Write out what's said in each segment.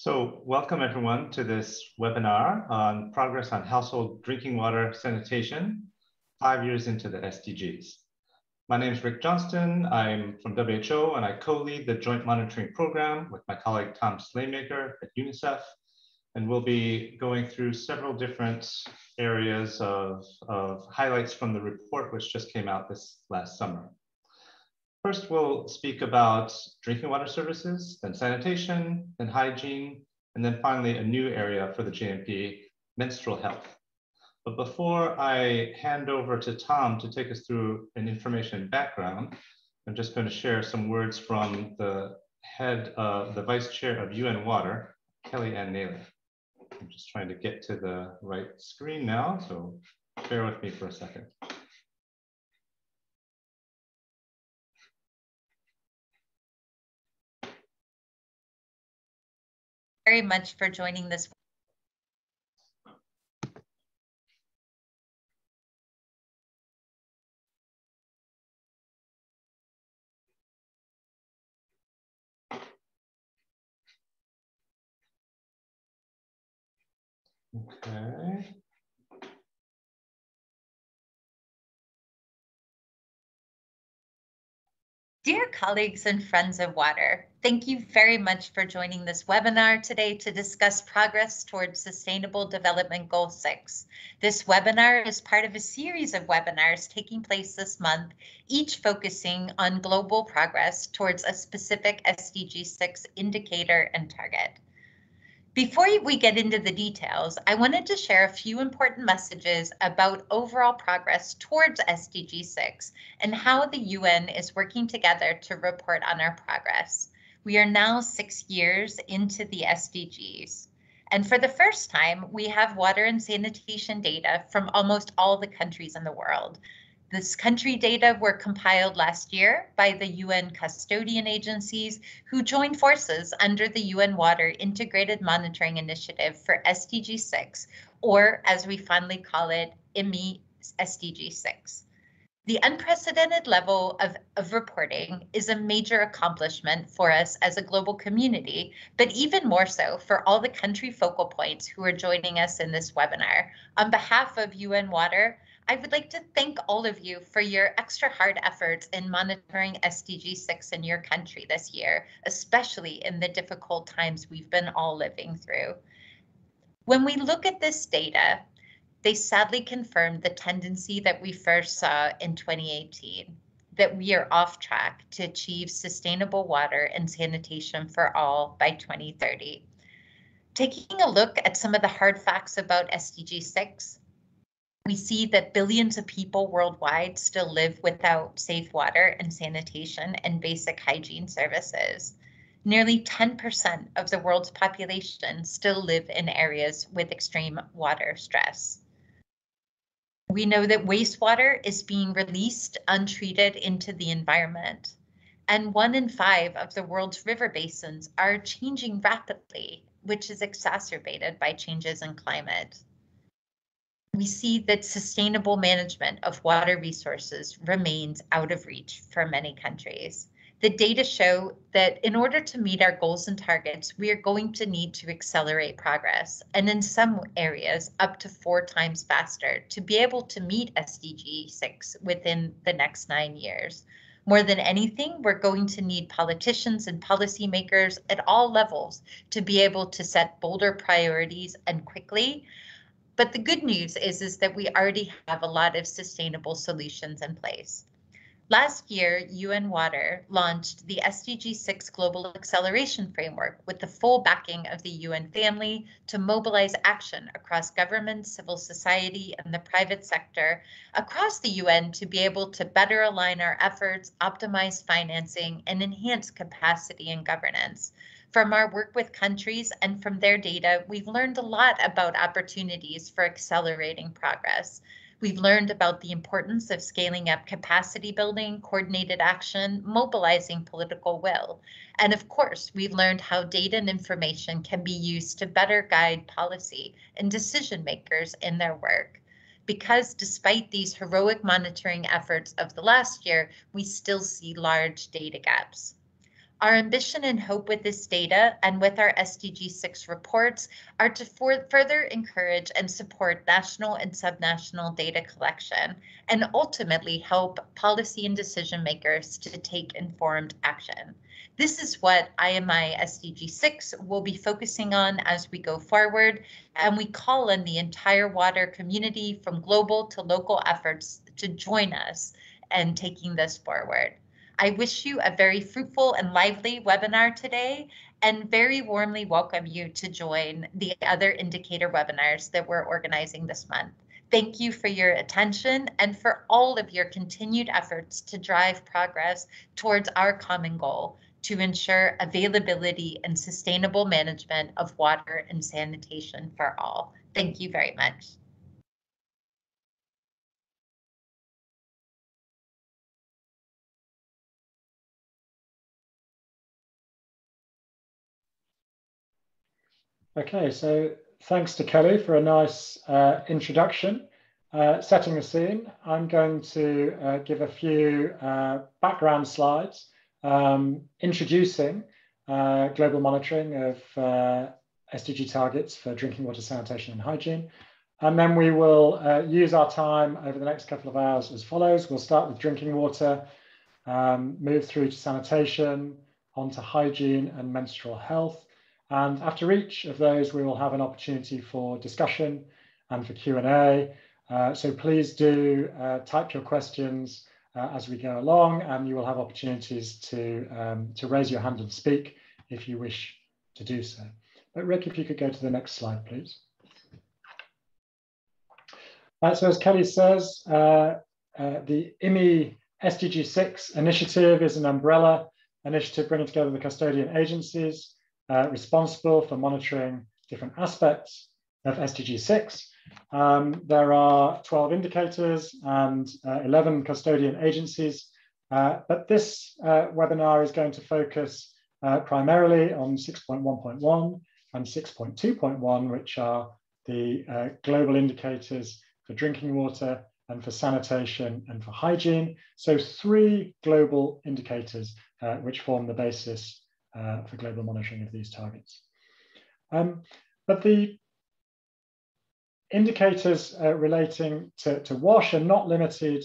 So welcome everyone to this webinar on progress on household drinking water sanitation, five years into the SDGs. My name is Rick Johnston. I'm from WHO and I co-lead the joint monitoring program with my colleague Tom Slaymaker at UNICEF. And we'll be going through several different areas of, of highlights from the report, which just came out this last summer. First, we'll speak about drinking water services, then sanitation, then hygiene, and then finally a new area for the JMP, menstrual health. But before I hand over to Tom to take us through an information background, I'm just going to share some words from the head, of the vice chair of UN Water, Kelly Ann Naylor. I'm just trying to get to the right screen now, so bear with me for a second. Very much for joining this Okay. Dear colleagues and friends of water, thank you very much for joining this webinar today to discuss progress towards Sustainable Development Goal 6. This webinar is part of a series of webinars taking place this month, each focusing on global progress towards a specific SDG 6 indicator and target. Before we get into the details, I wanted to share a few important messages about overall progress towards SDG 6 and how the UN is working together to report on our progress. We are now six years into the SDGs. And for the first time, we have water and sanitation data from almost all the countries in the world. This country data were compiled last year by the UN custodian agencies who joined forces under the UN Water Integrated Monitoring Initiative for SDG 6, or as we fondly call it, IMI SDG 6. The unprecedented level of, of reporting is a major accomplishment for us as a global community, but even more so for all the country focal points who are joining us in this webinar. On behalf of UN Water, I would like to thank all of you for your extra hard efforts in monitoring SDG 6 in your country this year, especially in the difficult times we've been all living through. When we look at this data, they sadly confirm the tendency that we first saw in 2018, that we are off track to achieve sustainable water and sanitation for all by 2030. Taking a look at some of the hard facts about SDG 6, we see that billions of people worldwide still live without safe water and sanitation and basic hygiene services. Nearly 10% of the world's population still live in areas with extreme water stress. We know that wastewater is being released untreated into the environment, and one in five of the world's river basins are changing rapidly, which is exacerbated by changes in climate we see that sustainable management of water resources remains out of reach for many countries. The data show that in order to meet our goals and targets, we are going to need to accelerate progress, and in some areas up to four times faster to be able to meet SDG 6 within the next nine years. More than anything, we're going to need politicians and policymakers at all levels to be able to set bolder priorities and quickly but the good news is, is that we already have a lot of sustainable solutions in place. Last year, UN Water launched the SDG 6 Global Acceleration Framework with the full backing of the UN family to mobilize action across government, civil society, and the private sector across the UN to be able to better align our efforts, optimize financing, and enhance capacity and governance. From our work with countries and from their data, we've learned a lot about opportunities for accelerating progress. We've learned about the importance of scaling up capacity building, coordinated action, mobilizing political will. And of course, we've learned how data and information can be used to better guide policy and decision makers in their work. Because despite these heroic monitoring efforts of the last year, we still see large data gaps. Our ambition and hope with this data and with our SDG 6 reports are to further encourage and support national and subnational data collection and ultimately help policy and decision makers to take informed action. This is what IMI SDG 6 will be focusing on as we go forward, and we call on the entire water community from global to local efforts to join us in taking this forward. I wish you a very fruitful and lively webinar today and very warmly welcome you to join the other indicator webinars that we're organizing this month. Thank you for your attention and for all of your continued efforts to drive progress towards our common goal to ensure availability and sustainable management of water and sanitation for all. Thank you very much. Okay, so thanks to Kelly for a nice uh, introduction. Uh, setting the scene, I'm going to uh, give a few uh, background slides um, introducing uh, global monitoring of uh, SDG targets for drinking water, sanitation and hygiene. And then we will use our time over the next couple of hours as follows. We'll start with drinking water, um, move through to sanitation, onto hygiene and menstrual health, and after each of those, we will have an opportunity for discussion and for Q&A. Uh, so please do uh, type your questions uh, as we go along, and you will have opportunities to, um, to raise your hand and speak if you wish to do so. But Rick, if you could go to the next slide, please. Right, so as Kelly says, uh, uh, the IMI SDG 6 initiative is an umbrella initiative bringing together the custodian agencies uh, responsible for monitoring different aspects of SDG 6. Um, there are 12 indicators and uh, 11 custodian agencies, uh, but this uh, webinar is going to focus uh, primarily on 6.1.1 and 6.2.1, which are the uh, global indicators for drinking water and for sanitation and for hygiene. So three global indicators which form the basis uh, for global monitoring of these targets. Um, but the indicators uh, relating to, to WASH are not limited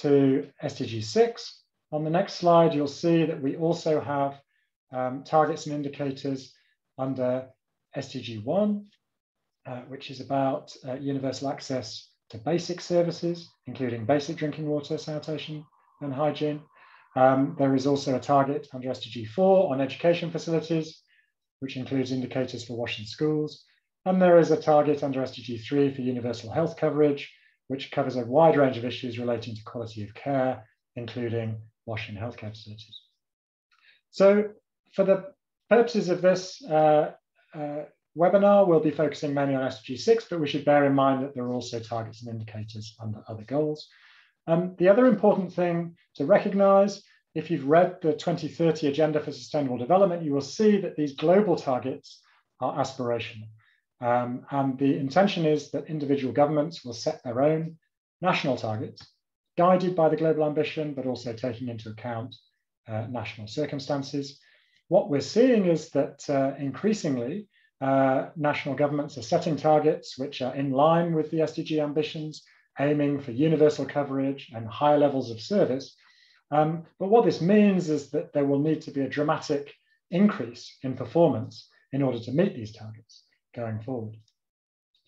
to SDG 6. On the next slide, you'll see that we also have um, targets and indicators under SDG 1, uh, which is about uh, universal access to basic services, including basic drinking water, sanitation, and hygiene. Um, there is also a target under SDG 4 on education facilities, which includes indicators for WASH in schools. And there is a target under SDG 3 for universal health coverage, which covers a wide range of issues relating to quality of care, including WASH in healthcare facilities. So for the purposes of this uh, uh, webinar, we'll be focusing mainly on SDG 6, but we should bear in mind that there are also targets and indicators under other goals. Um, the other important thing to recognize, if you've read the 2030 Agenda for Sustainable Development, you will see that these global targets are aspirational. Um, and the intention is that individual governments will set their own national targets, guided by the global ambition, but also taking into account uh, national circumstances. What we're seeing is that uh, increasingly, uh, national governments are setting targets which are in line with the SDG ambitions, aiming for universal coverage and high levels of service. Um, but what this means is that there will need to be a dramatic increase in performance in order to meet these targets going forward.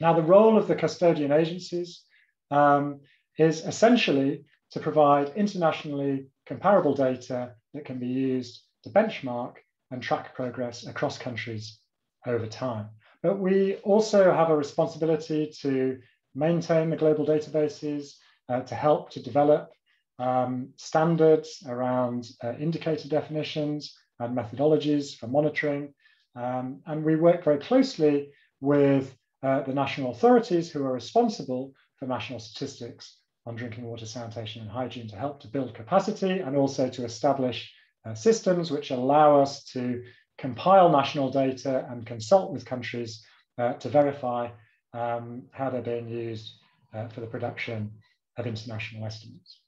Now, the role of the custodian agencies um, is essentially to provide internationally comparable data that can be used to benchmark and track progress across countries over time. But we also have a responsibility to maintain the global databases, uh, to help to develop um, standards around uh, indicator definitions and methodologies for monitoring. Um, and we work very closely with uh, the national authorities who are responsible for national statistics on drinking water, sanitation and hygiene to help to build capacity and also to establish uh, systems which allow us to compile national data and consult with countries uh, to verify um, how they're being used uh, for the production of international estimates.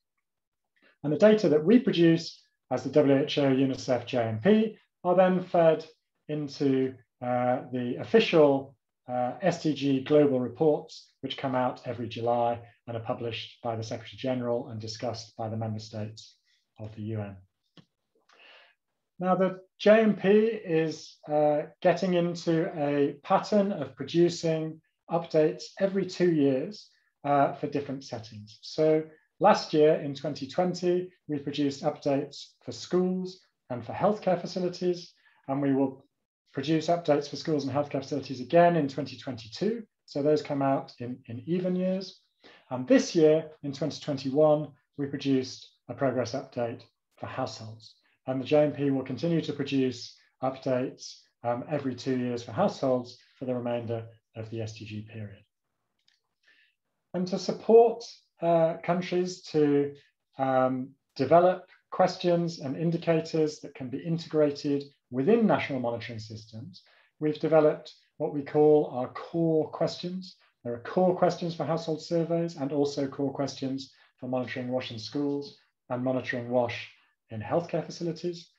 And the data that we produce as the WHO, UNICEF, JMP are then fed into uh, the official uh, SDG global reports, which come out every July and are published by the Secretary General and discussed by the member states of the UN. Now, the JMP is uh, getting into a pattern of producing updates every two years uh, for different settings. So last year in 2020, we produced updates for schools and for healthcare facilities, and we will produce updates for schools and healthcare facilities again in 2022. So those come out in, in even years. And this year, in 2021, we produced a progress update for households. And the JMP will continue to produce updates um, every two years for households for the remainder of the SDG period. And to support uh, countries to um, develop questions and indicators that can be integrated within national monitoring systems, we've developed what we call our core questions. There are core questions for household surveys and also core questions for monitoring WASH in schools and monitoring WASH in healthcare facilities.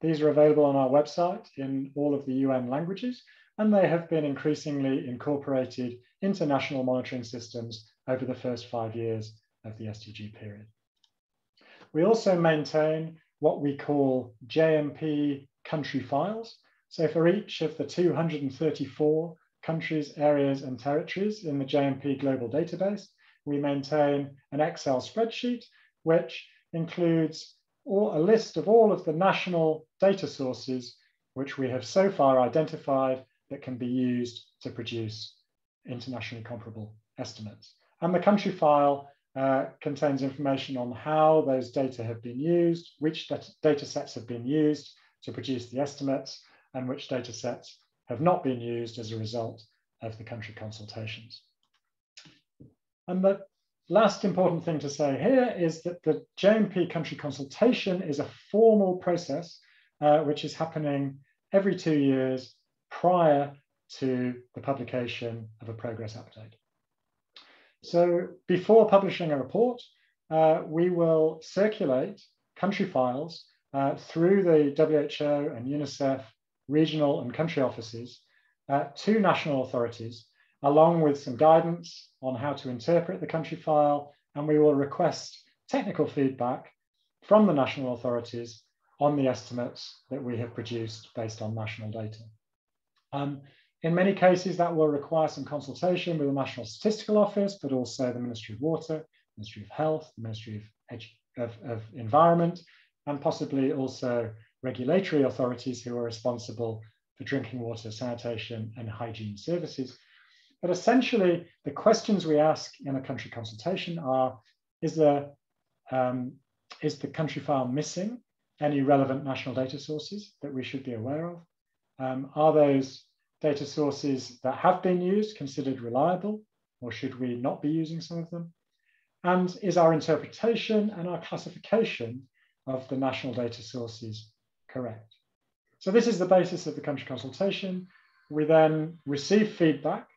These are available on our website in all of the UN languages, and they have been increasingly incorporated into national monitoring systems over the first five years of the SDG period. We also maintain what we call JMP country files. So for each of the 234 countries, areas, and territories in the JMP global database, we maintain an Excel spreadsheet, which includes all, a list of all of the national data sources which we have so far identified that can be used to produce internationally comparable estimates. And the country file uh, contains information on how those data have been used, which data sets have been used to produce the estimates, and which data sets have not been used as a result of the country consultations. And the last important thing to say here is that the JMP country consultation is a formal process uh, which is happening every two years prior to the publication of a progress update. So before publishing a report, uh, we will circulate country files uh, through the WHO and UNICEF regional and country offices uh, to national authorities, along with some guidance on how to interpret the country file, and we will request technical feedback from the national authorities on the estimates that we have produced based on national data. Um, in many cases, that will require some consultation with the National Statistical Office, but also the Ministry of Water, Ministry of Health, the Ministry of, of, of Environment, and possibly also regulatory authorities who are responsible for drinking water, sanitation, and hygiene services. But essentially, the questions we ask in a country consultation are, is, there, um, is the country file missing any relevant national data sources that we should be aware of? Um, are those data sources that have been used considered reliable, or should we not be using some of them? And is our interpretation and our classification of the national data sources correct? So this is the basis of the country consultation. We then receive feedback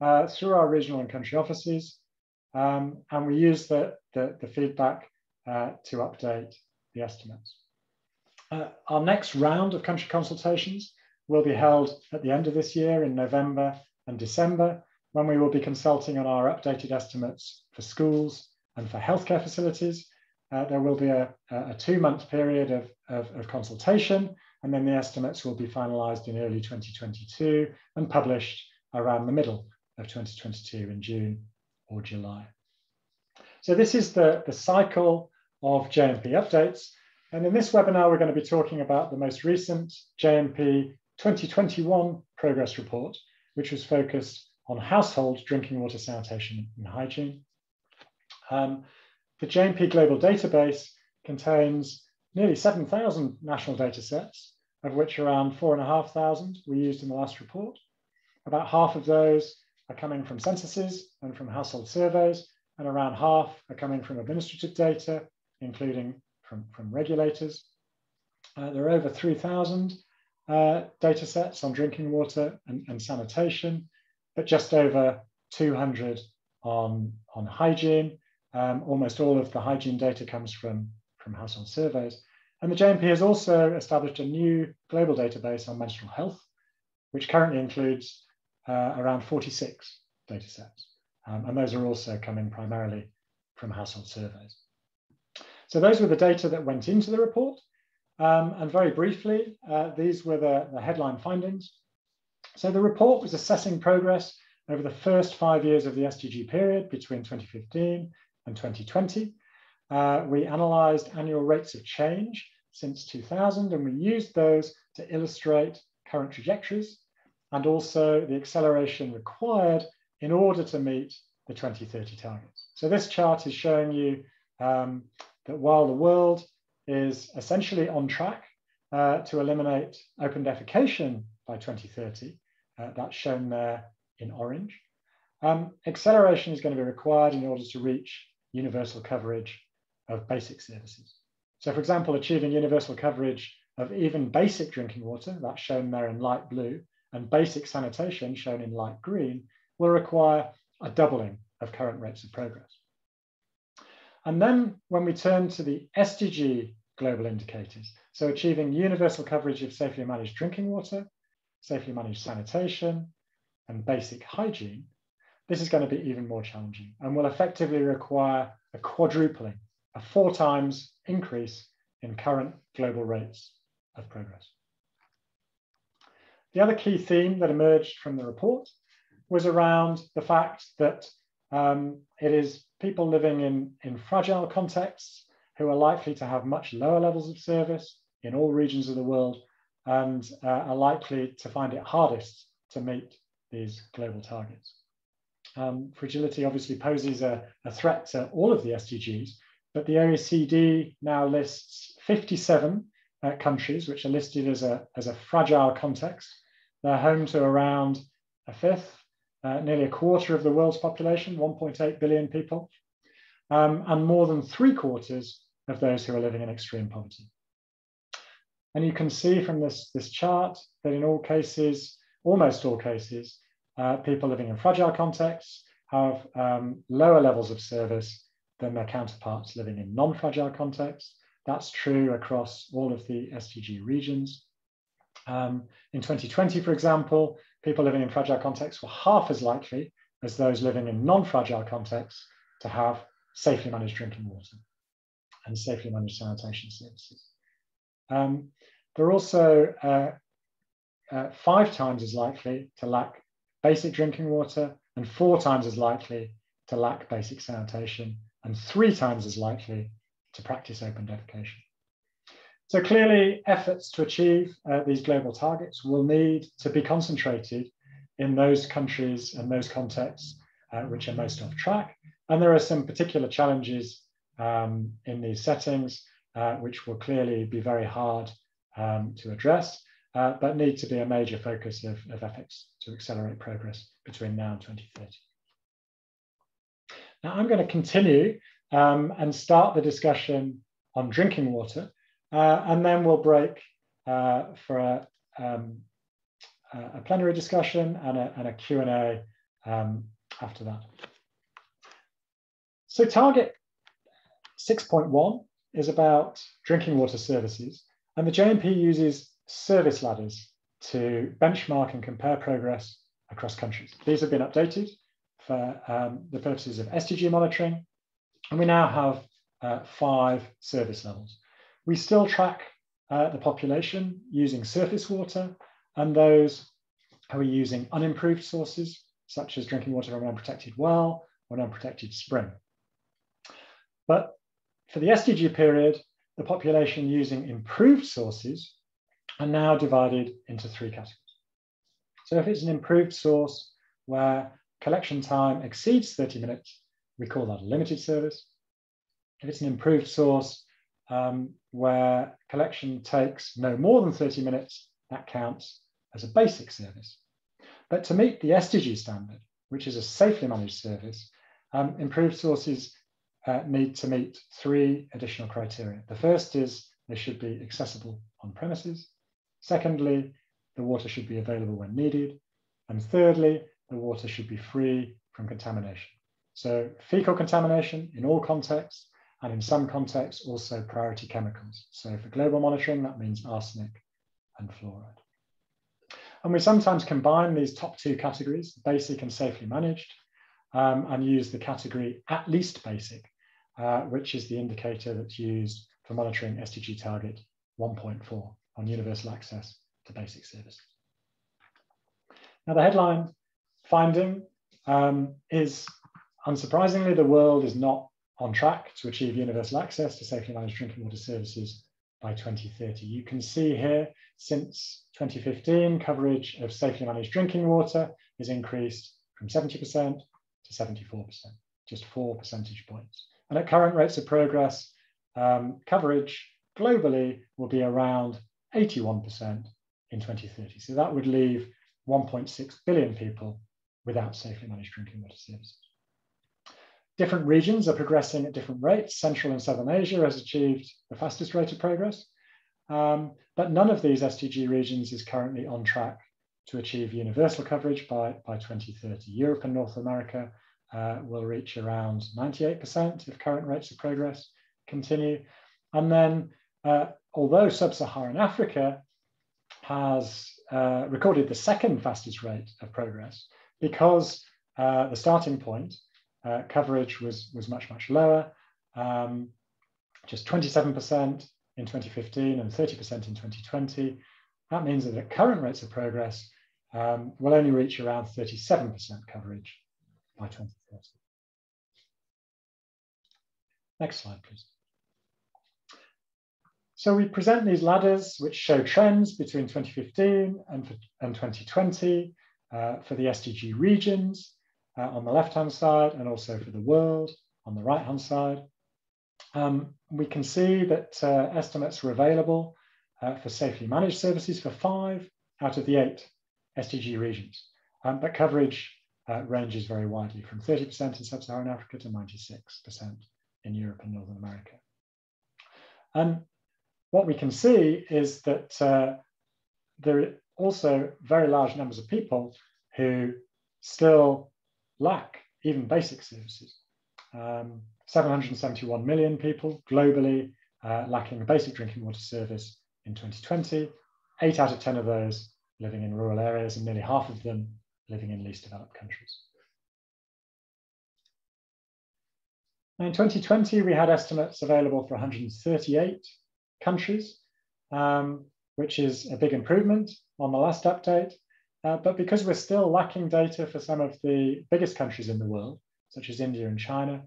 uh, through our regional and country offices, um, and we use the, the, the feedback uh, to update the estimates. Uh, our next round of country consultations will be held at the end of this year in November and December, when we will be consulting on our updated estimates for schools and for healthcare facilities. Uh, there will be a, a two-month period of, of, of, consultation, and then the estimates will be finalized in early 2022 and published around the middle of 2022 in June or July. So this is the, the cycle of JMP updates. And in this webinar, we're going to be talking about the most recent JMP 2021 progress report, which was focused on household drinking water sanitation and hygiene. Um, the JMP Global Database contains nearly 7,000 national data sets, of which around 4,500 were used in the last report. About half of those are coming from censuses and from household surveys, and around half are coming from administrative data, including from, from regulators. Uh, there are over 3,000 uh, data sets on drinking water and, and, sanitation, but just over 200 on, on hygiene. Um, almost all of the hygiene data comes from, from household surveys. And the JMP has also established a new global database on menstrual health, which currently includes uh, around 46 data sets. Um, and those are also coming primarily from household surveys. So those were the data that went into the report. Um, and very briefly, uh, these were the, the headline findings. So the report was assessing progress over the first five years of the SDG period between 2015 and 2020. Uh, we analysed annual rates of change since 2000, and we used those to illustrate current trajectories and also the acceleration required in order to meet the 2030 targets. So this chart is showing you um, that while the world is essentially on track uh, to eliminate open defecation by 2030, uh, that's shown there in orange. Um, acceleration is going to be required in order to reach universal coverage of basic services. So for example, achieving universal coverage of even basic drinking water, that's shown there in light blue, and basic sanitation, shown in light green, will require a doubling of current rates of progress. And then when we turn to the SDG global indicators, so achieving universal coverage of safely managed drinking water, safely managed sanitation, and basic hygiene, this is going to be even more challenging and will effectively require a quadrupling, a four times increase in current global rates of progress. The other key theme that emerged from the report was around the fact that um, it is people living in, in fragile contexts who are likely to have much lower levels of service in all regions of the world and uh, are likely to find it hardest to meet these global targets. Um, fragility obviously poses a, a, threat to all of the SDGs, but the OECD now lists 57 uh, countries which are listed as a, as a fragile context. They're home to around a fifth, uh, nearly a quarter of the world's population, 1.8 billion people, um, and more than three quarters of those who are living in extreme poverty. And you can see from this, this chart that in all cases, almost all cases, uh, people living in fragile contexts have um, lower levels of service than their counterparts living in non-fragile contexts. That's true across all of the SDG regions. Um, in 2020, for example, people living in fragile contexts were half as likely as those living in non-fragile contexts to have safely managed drinking water and safely managed sanitation services. Um, they're also uh, uh, five times as likely to lack basic drinking water and four times as likely to lack basic sanitation and three times as likely to practice open defecation. So clearly efforts to achieve uh, these global targets will need to be concentrated in those countries and those contexts uh, which are most off track. And there are some particular challenges um, in these settings, uh, which will clearly be very hard um, to address, uh, but need to be a major focus of, of efforts to accelerate progress between now and 2030. Now I'm going to continue um, and start the discussion on drinking water, uh, and then we'll break uh, for a, um, a, plenary discussion and a, and a Q&A um, after that. So target 6.1 is about drinking water services, and the JMP uses service ladders to benchmark and compare progress across countries. These have been updated for um, the purposes of SDG monitoring, and we now have uh, five service levels. We still track uh, the population using surface water and those who are using unimproved sources, such as drinking water from an unprotected well or an unprotected spring. But for the SDG period, the population using improved sources are now divided into three categories. So if it's an improved source where collection time exceeds 30 minutes, we call that a limited service. If it's an improved source um, where collection takes no more than 30 minutes, that counts as a basic service. But to meet the SDG standard, which is a safely managed service, um, improved sources uh, need to meet three additional criteria. The first is they should be accessible on premises. Secondly, the water should be available when needed. And thirdly, the water should be free from contamination. So fecal contamination in all contexts and in some contexts also priority chemicals. So for global monitoring, that means arsenic and fluoride. And we sometimes combine these top two categories, basic and safely managed, um, and use the category at least basic, uh, which is the indicator that's used for monitoring SDG target 1.4 on universal access to basic services. Now the headline finding um, is, unsurprisingly, the world is not on track to achieve universal access to safely managed drinking water services by 2030. You can see here, since 2015, coverage of safely managed drinking water has increased from 70% to 74%, just four percentage points. And at current rates of progress, um, coverage globally will be around 81% in 2030. So that would leave 1.6 billion people without safely managed drinking water services. Different regions are progressing at different rates. Central and Southern Asia has achieved the fastest rate of progress, um, but none of these SDG regions is currently on track to achieve universal coverage by, by 2030. Europe and North America uh, will reach around 98% if current rates of progress continue. And then, uh, although sub-Saharan Africa has uh, recorded the second fastest rate of progress, because uh, the starting point uh, coverage was, was much, much lower, um, just 27% in 2015 and 30% in 2020. That means that at current rates of progress, um, we'll only reach around 37% coverage by 2030. Next slide, please. So we present these ladders which show trends between 2015 and, and 2020 uh, for the SDG regions uh, on the left-hand side and also for the world on the right-hand side. Um, we can see that uh, estimates were available uh, for safely managed services for five out of the eight SDG regions, um, but coverage uh, ranges very widely from 30% in sub-Saharan Africa to 96% in Europe and Northern America. And what we can see is that uh, there are also very large numbers of people who still lack even basic services. Um, 771 million people globally uh, lacking a basic drinking water service in 2020. Eight out of 10 of those living in rural areas and nearly half of them living in least developed countries. Now in 2020, we had estimates available for 138 countries, um, which is a big improvement on the last update. Uh, but because we're still lacking data for some of the biggest countries in the world, such as India and China,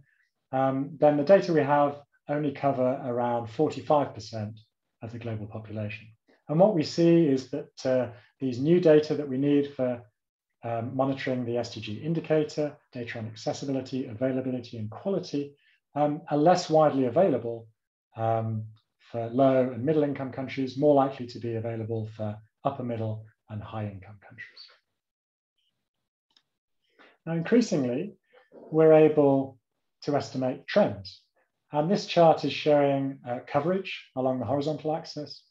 um, then the data we have only cover around 45% of the global population. And what we see is that uh, these new data that we need for um, monitoring the SDG indicator, data on accessibility, availability, and quality um, are less widely available um, for low and middle income countries, more likely to be available for upper middle and high income countries. Now, increasingly, we're able to estimate trends. And this chart is showing uh, coverage along the horizontal axis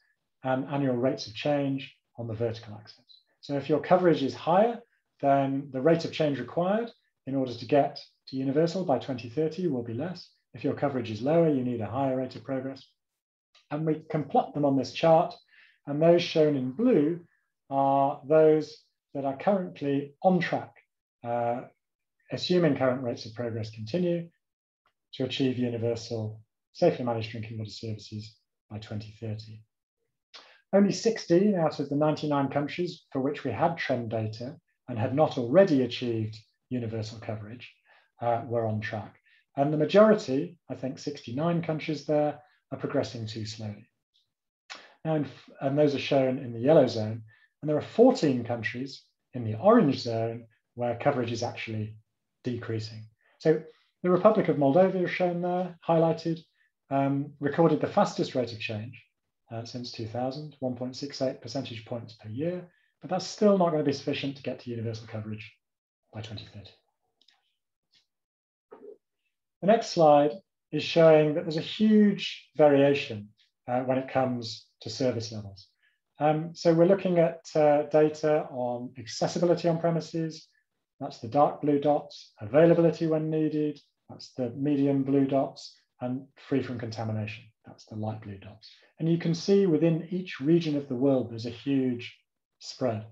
and annual rates of change on the vertical axis. So if your coverage is higher, then the rate of change required in order to get to universal by 2030 will be less. If your coverage is lower, you need a higher rate of progress. And we can plot them on this chart. And those shown in blue are those that are currently on track, uh, assuming current rates of progress continue, to achieve universal safely managed drinking water services by 2030. Only 16 out of the 99 countries for which we had trend data and had not already achieved universal coverage uh, were on track. And the majority, I think 69 countries there, are progressing too slowly. Now, and those are shown in the yellow zone. And there are 14 countries in the orange zone where coverage is actually decreasing. So the Republic of Moldova is shown there, highlighted, um, recorded the fastest rate of change uh, since 2000, 1.68 percentage points per year, but that's still not going to be sufficient to get to universal coverage by 2030. The next slide is showing that there's a huge variation uh, when it comes to service levels. Um, so we're looking at uh, data on accessibility on premises, that's the dark blue dots, availability when needed, that's the medium blue dots, and free from contamination. That's the light blue dots. And you can see within each region of the world, there's a huge spread.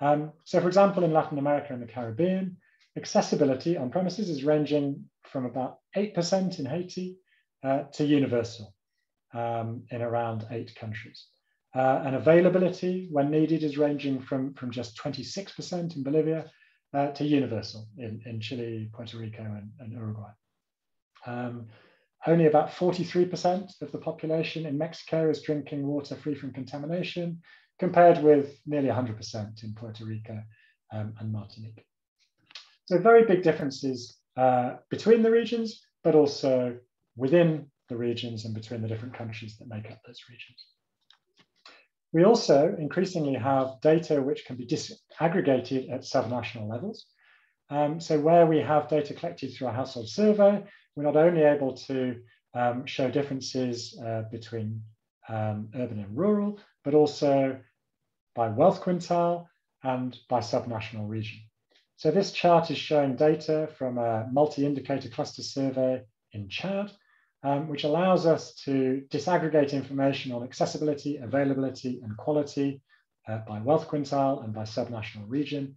Um, so for example, in Latin America and the Caribbean, accessibility on premises is ranging from about 8% in Haiti uh, to universal um, in around eight countries. Uh, and availability when needed is ranging from, from just 26% in Bolivia uh, to universal in, in Chile, Puerto Rico, and, and Uruguay. Um, only about 43% of the population in Mexico is drinking water free from contamination, compared with nearly 100% in Puerto Rico um, and Martinique. So very big differences uh, between the regions, but also within the regions and between the different countries that make up those regions. We also increasingly have data which can be disaggregated at subnational levels. Um, so where we have data collected through a household survey, we're not only able to um, show differences uh, between um, urban and rural, but also by wealth quintile and by subnational region. So this chart is showing data from a multi-indicator cluster survey in Chad, um, which allows us to disaggregate information on accessibility, availability, and quality uh, by wealth quintile and by subnational region.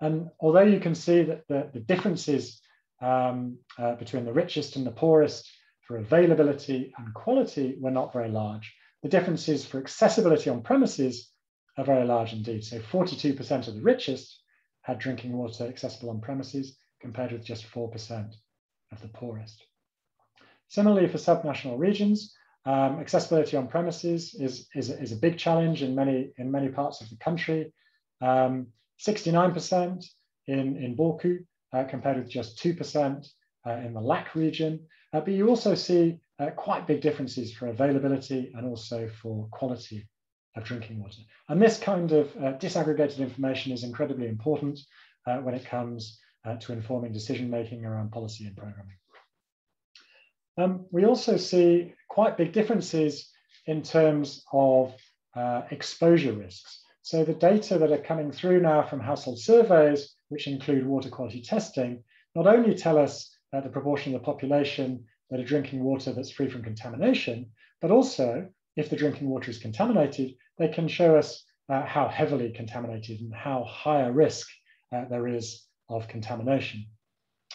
And although you can see that the, the differences um, uh, between the richest and the poorest for availability and quality were not very large, the differences for accessibility on premises are very large indeed. So 42% of the richest had drinking water accessible on premises compared with just 4% of the poorest. Similarly, for subnational regions, um, accessibility on premises is, is, is, a big challenge in many, in many parts of the country. 69% um, in, in Borkou, uh, compared with just 2% uh, in the Lac region. Uh, but you also see uh, quite big differences for availability and also for quality of drinking water. And this kind of uh, disaggregated information is incredibly important uh, when it comes to informing decision-making around policy and programming. Um, we also see quite big differences in terms of uh, exposure risks. So the data that are coming through now from household surveys, which include water quality testing, not only tell us uh, the proportion of the population that are drinking water that's free from contamination, but also if the drinking water is contaminated, they can show us uh, how heavily contaminated and how high a risk uh, there is of contamination.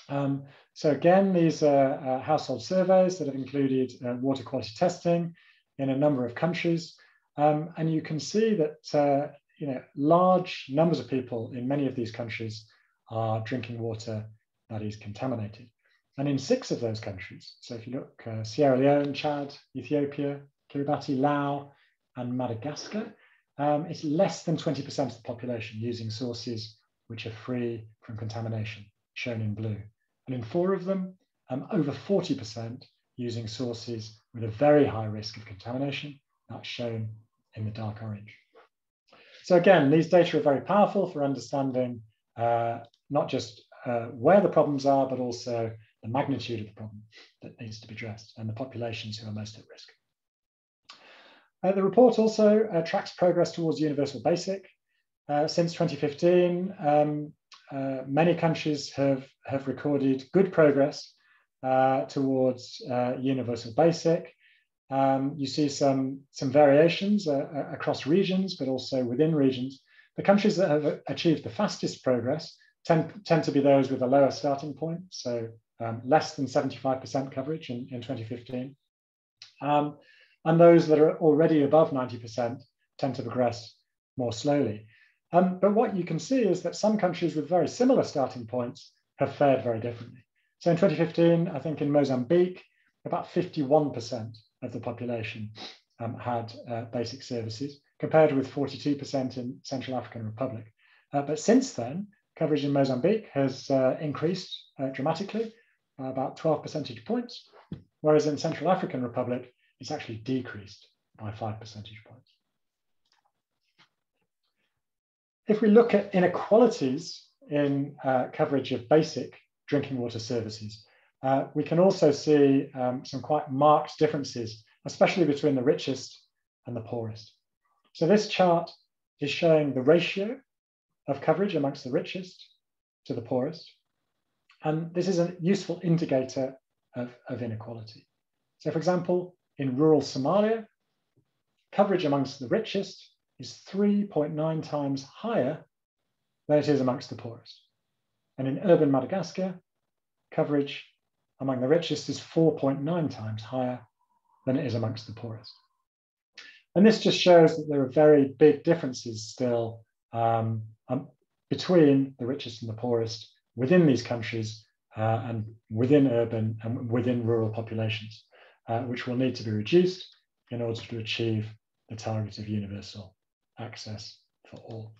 Um, so again, these are uh, household surveys that have included uh, water quality testing in a number of countries. Um, and you can see that uh, you know, large numbers of people in many of these countries are drinking water that is contaminated. And in six of those countries, so if you look uh, Sierra Leone, Chad, Ethiopia, Kiribati, Laos, and Madagascar, um, it's less than 20% of the population using sources which are free from contamination, shown in blue. And in four of them, um, over 40% using sources with a very high risk of contamination, that's shown in the dark orange. So again, these data are very powerful for understanding uh, not just uh, where the problems are, but also the magnitude of the problem that needs to be addressed and the populations who are most at risk. Uh, the report also uh, tracks progress towards universal basic. Uh, since 2015, um, uh, many countries have, have recorded good progress uh, towards uh, universal basic. Um, you see some, some variations across regions, but also within regions. The countries that have achieved the fastest progress tend, tend to be those with a lower starting point, so um, less than 75% coverage in, in 2015. Um, and those that are already above 90% tend to progress more slowly. Um, but what you can see is that some countries with very similar starting points have fared very differently. So in 2015, I think in Mozambique, about 51% of the population um, had uh, basic services, compared with 42% in Central African Republic. Uh, but since then, coverage in Mozambique has uh, increased uh, dramatically, about 12 percentage points, whereas in Central African Republic, it's actually decreased by five percentage points. If we look at inequalities in uh, coverage of basic drinking water services, uh, we can also see um, some quite marked differences, especially between the richest and the poorest. So this chart is showing the ratio of coverage amongst the richest to the poorest. And this is a useful indicator of, of inequality. So for example, in rural Somalia, coverage amongst the richest is 3.9 times higher than it is amongst the poorest. And in urban Madagascar, coverage among the richest is 4.9 times higher than it is amongst the poorest. And this just shows that there are very big differences still um, um, between the richest and the poorest within these countries uh, and within urban and within rural populations, uh, which will need to be reduced in order to achieve the target of universal access for all.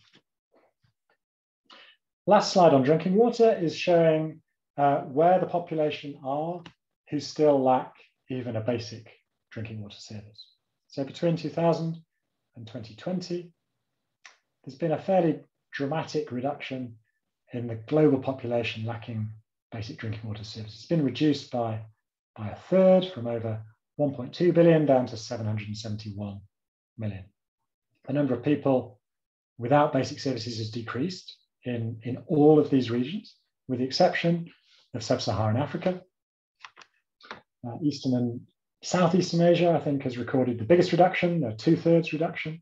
Last slide on drinking water is showing uh, where the population are who still lack even a basic drinking water service. So between 2000 and 2020, there's been a fairly dramatic reduction in the global population lacking basic drinking water service. It's been reduced by, by a third from over 1.2 billion down to 771 million. The number of people without basic services has decreased in, in all of these regions, with the exception of sub-Saharan Africa. Uh, Eastern and Southeastern Asia, I think, has recorded the biggest reduction, a two-thirds reduction.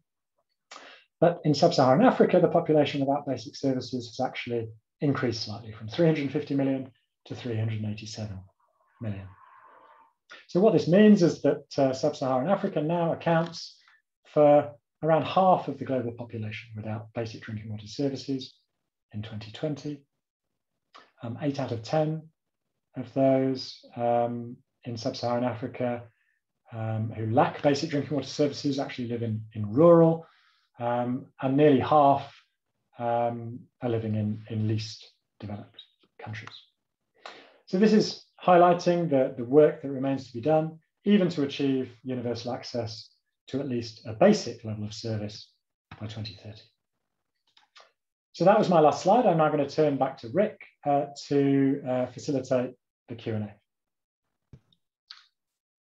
But in sub-Saharan Africa, the population without basic services has actually increased slightly from 350 million to 387 million. So what this means is that uh, sub-Saharan Africa now accounts for around half of the global population without basic drinking water services in 2020. Um, eight out of 10 of those um, in sub-Saharan Africa um, who lack basic drinking water services actually live in, in rural, um, and nearly half um, are living in, in least developed countries. So this is highlighting the, the work that remains to be done, even to achieve universal access to at least a basic level of service by 2030. So that was my last slide. I'm now going to turn back to Rick uh, to uh, facilitate the Q&A.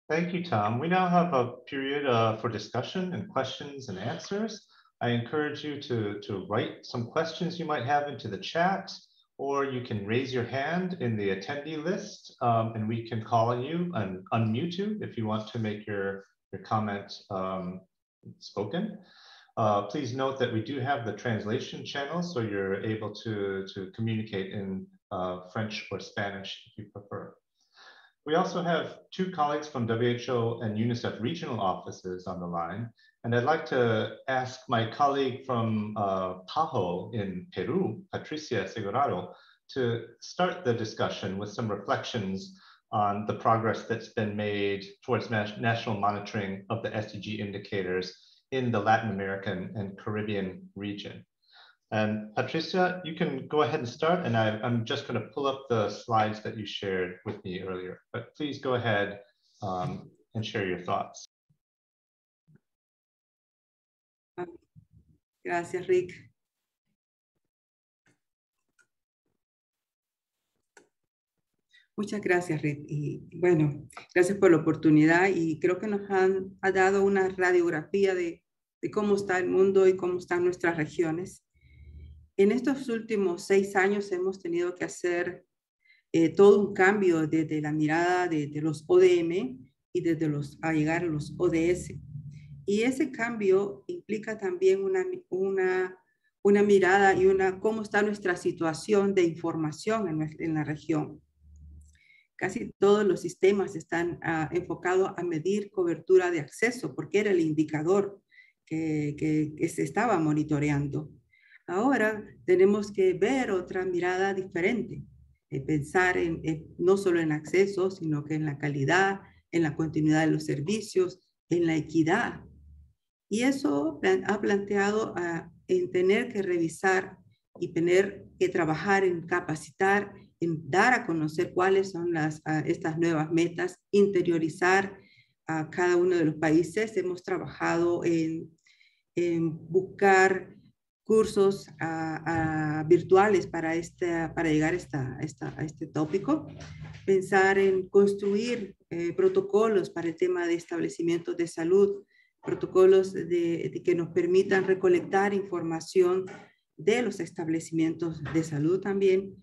Thank you, Tom. We now have a period uh, for discussion and questions and answers. I encourage you to, to write some questions you might have into the chat, or you can raise your hand in the attendee list um, and we can call on you and unmute you if you want to make your, your comment um, spoken. Uh, please note that we do have the translation channel, so you're able to, to communicate in uh, French or Spanish if you prefer. We also have two colleagues from WHO and UNICEF regional offices on the line, and I'd like to ask my colleague from uh, PAHO in Peru, Patricia Segurado, to start the discussion with some reflections on the progress that's been made towards national monitoring of the SDG indicators in the Latin American and Caribbean region. And Patricia, you can go ahead and start, and I, am just going to pull up the slides that you shared with me earlier. But please go ahead um, and share your thoughts. Gracias, Rick. Muchas gracias. Y bueno, gracias por la oportunidad y creo que nos han ha dado una radiografía de, de, cómo está el mundo y cómo están nuestras regiones. En estos últimos seis años hemos tenido que hacer eh, todo un cambio desde la mirada de, de, los ODM y desde los, a llegar a los ODS. Y ese cambio implica también una, una, una mirada y una cómo está nuestra situación de información en, en la región. Casi todos los sistemas están uh, enfocados a medir cobertura de acceso, porque era el indicador que, se estaba monitoreando. Ahora tenemos que ver otra mirada diferente, eh, pensar en, no solo en acceso, sino que en la calidad, en la continuidad de los servicios, en la equidad y eso ha planteado a, en tener que revisar y tener que trabajar en capacitar, dar a conocer cuáles son las, estas nuevas metas, interiorizar a cada uno de los países. Hemos trabajado en, en buscar cursos a, a virtuales para, este, para llegar esta, esta, a este tópico, pensar en construir eh, protocolos para el tema de establecimientos de salud, protocolos de, que nos permitan recolectar información de los establecimientos de salud también.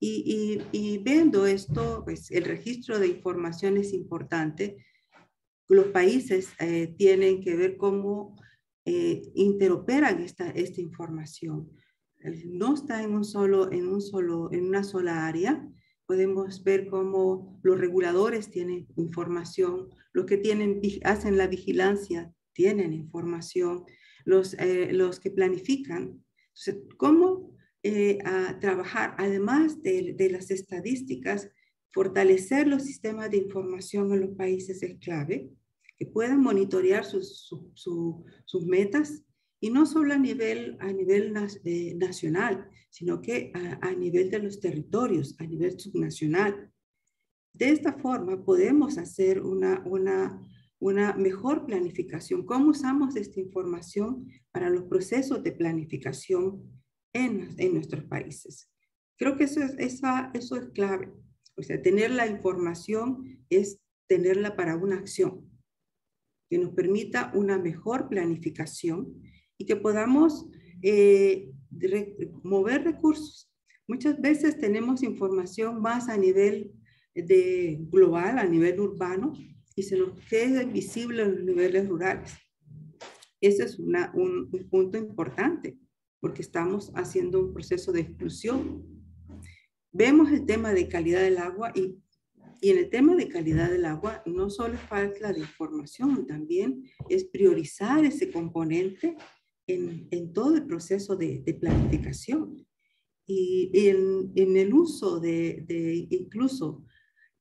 Y, y, viendo esto, pues el registro de información es importante los países eh, tienen que ver cómo eh, interoperan esta, esta información. No está en, un solo, en, un solo, en una sola área. Podemos ver cómo los reguladores tienen información, los que tienen, hacen la vigilancia tienen información, los, eh, los que planifican. Entonces, ¿cómo a trabajar, además de, de las estadísticas, fortalecer los sistemas de información en los países es clave, que puedan monitorear sus, sus metas y no solo a nivel, a nivel eh, nacional, sino que a, nivel de los territorios, a nivel subnacional. De esta forma podemos hacer una, una, una mejor planificación. ¿Cómo usamos esta información para los procesos de planificación en, en nuestros países? Creo que eso es, esa, eso es clave. O sea, tener la información es tenerla para una acción que nos permita una mejor planificación y que podamos eh, mover recursos. Muchas veces tenemos información más a nivel de global, a nivel urbano, y se nos queda invisible en los niveles rurales. Ese es una, un, un punto importante, porque estamos haciendo un proceso de exclusión Vemos el tema de calidad del agua y, y en el tema de calidad del agua no solo falta de información, también es priorizar ese componente en, en todo el proceso de, de planificación. Y en, en el uso de, de, incluso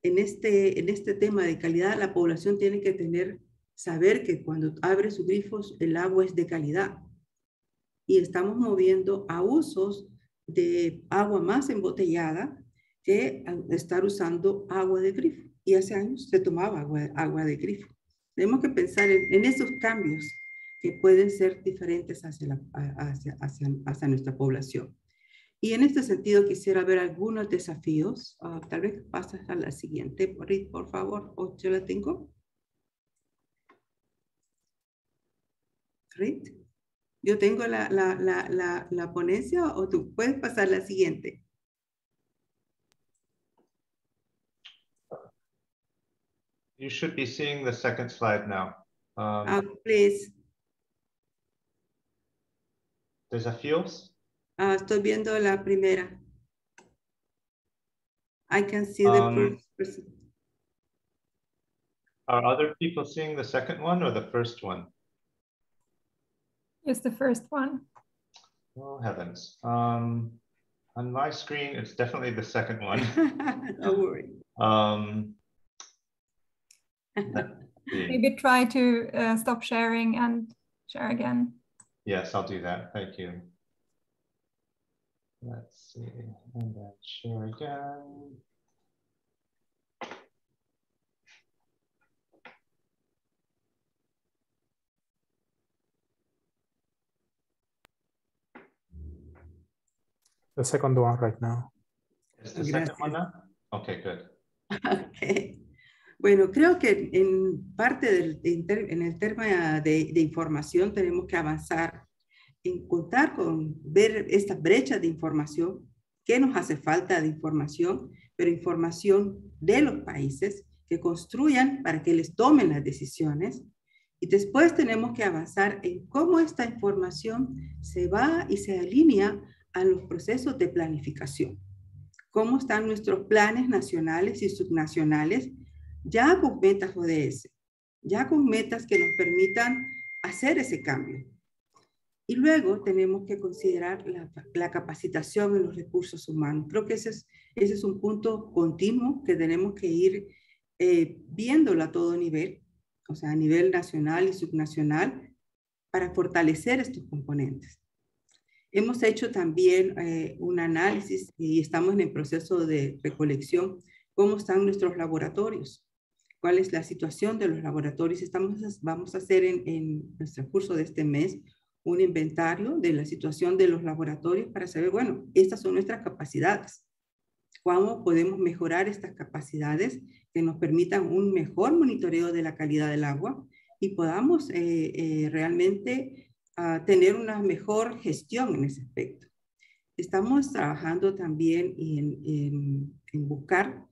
en este, en este tema de calidad, la población tiene que tener, saber que cuando abre sus grifos el agua es de calidad. Y estamos moviendo a usos de agua más embotellada que estar usando agua de grifo. Y hace años se tomaba agua, agua de grifo. Tenemos que pensar en, esos cambios que pueden ser diferentes hacia, hacia, hacia, nuestra población. Y en este sentido quisiera ver algunos desafíos. Ah, tal vez pasas a la siguiente, por favor. ¿O yo la tengo? Rit. Yo tengo la, la, la, la, ponencia o tú puedes pasar la siguiente. You should be seeing the second slide now. Um, uh, please. Desafíos. Uh, estoy viendo la primera. I can see the um, first person. Are other people seeing the second one or the first one? Is the first one. Oh, heavens. Um, on my screen, it's definitely the second one. Don't worry. Um, Maybe try to uh, stop sharing and share again. Yes, I'll do that. Thank you. Let's see, and then share again. The second one right now. Is the second one now? Okay, good. Okay. Bueno, creo que en parte del, en el tema de, de, información tenemos que avanzar en contar con ver esta brecha de información, qué nos hace falta de información, pero información de los países que construyan para que les tomen las decisiones. Y después tenemos que avanzar en cómo esta información se va y se alinea a los procesos de planificación. ¿Cómo están nuestros planes nacionales y subnacionales ya con metas ODS? Ya con metas que nos permitan hacer ese cambio. Y luego tenemos que considerar la, capacitación en los recursos humanos. Creo que ese es, un punto continuo que tenemos que ir eh, viéndolo a todo nivel, o sea, a nivel nacional y subnacional, para fortalecer estos componentes. Hemos hecho también eh, un análisis y estamos en el proceso de recolección, cómo están nuestros laboratorios, cuál es la situación de los laboratorios. Estamos, vamos a hacer en, en nuestro curso de este mes un inventario de la situación de los laboratorios para saber, bueno, estas son nuestras capacidades. ¿Cómo podemos mejorar estas capacidades que nos permitan un mejor monitoreo de la calidad del agua y podamos eh, eh, realmente a tener una mejor gestión en ese aspecto. Estamos trabajando también en, en, buscar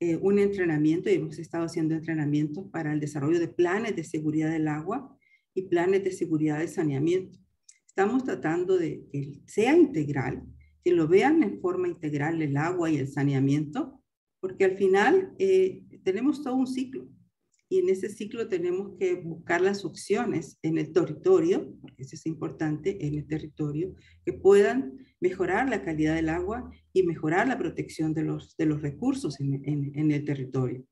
eh, un entrenamiento y hemos estado haciendo entrenamientos para el desarrollo de planes de seguridad del agua y planes de seguridad de saneamiento. Estamos tratando de que sea integral, que lo vean en forma integral el agua y el saneamiento, porque al final eh, tenemos todo un ciclo y en ese ciclo tenemos que buscar las opciones en el territorio, porque eso es importante, en el territorio, que puedan mejorar la calidad del agua y mejorar la protección de los, de los recursos en, en, el territorio.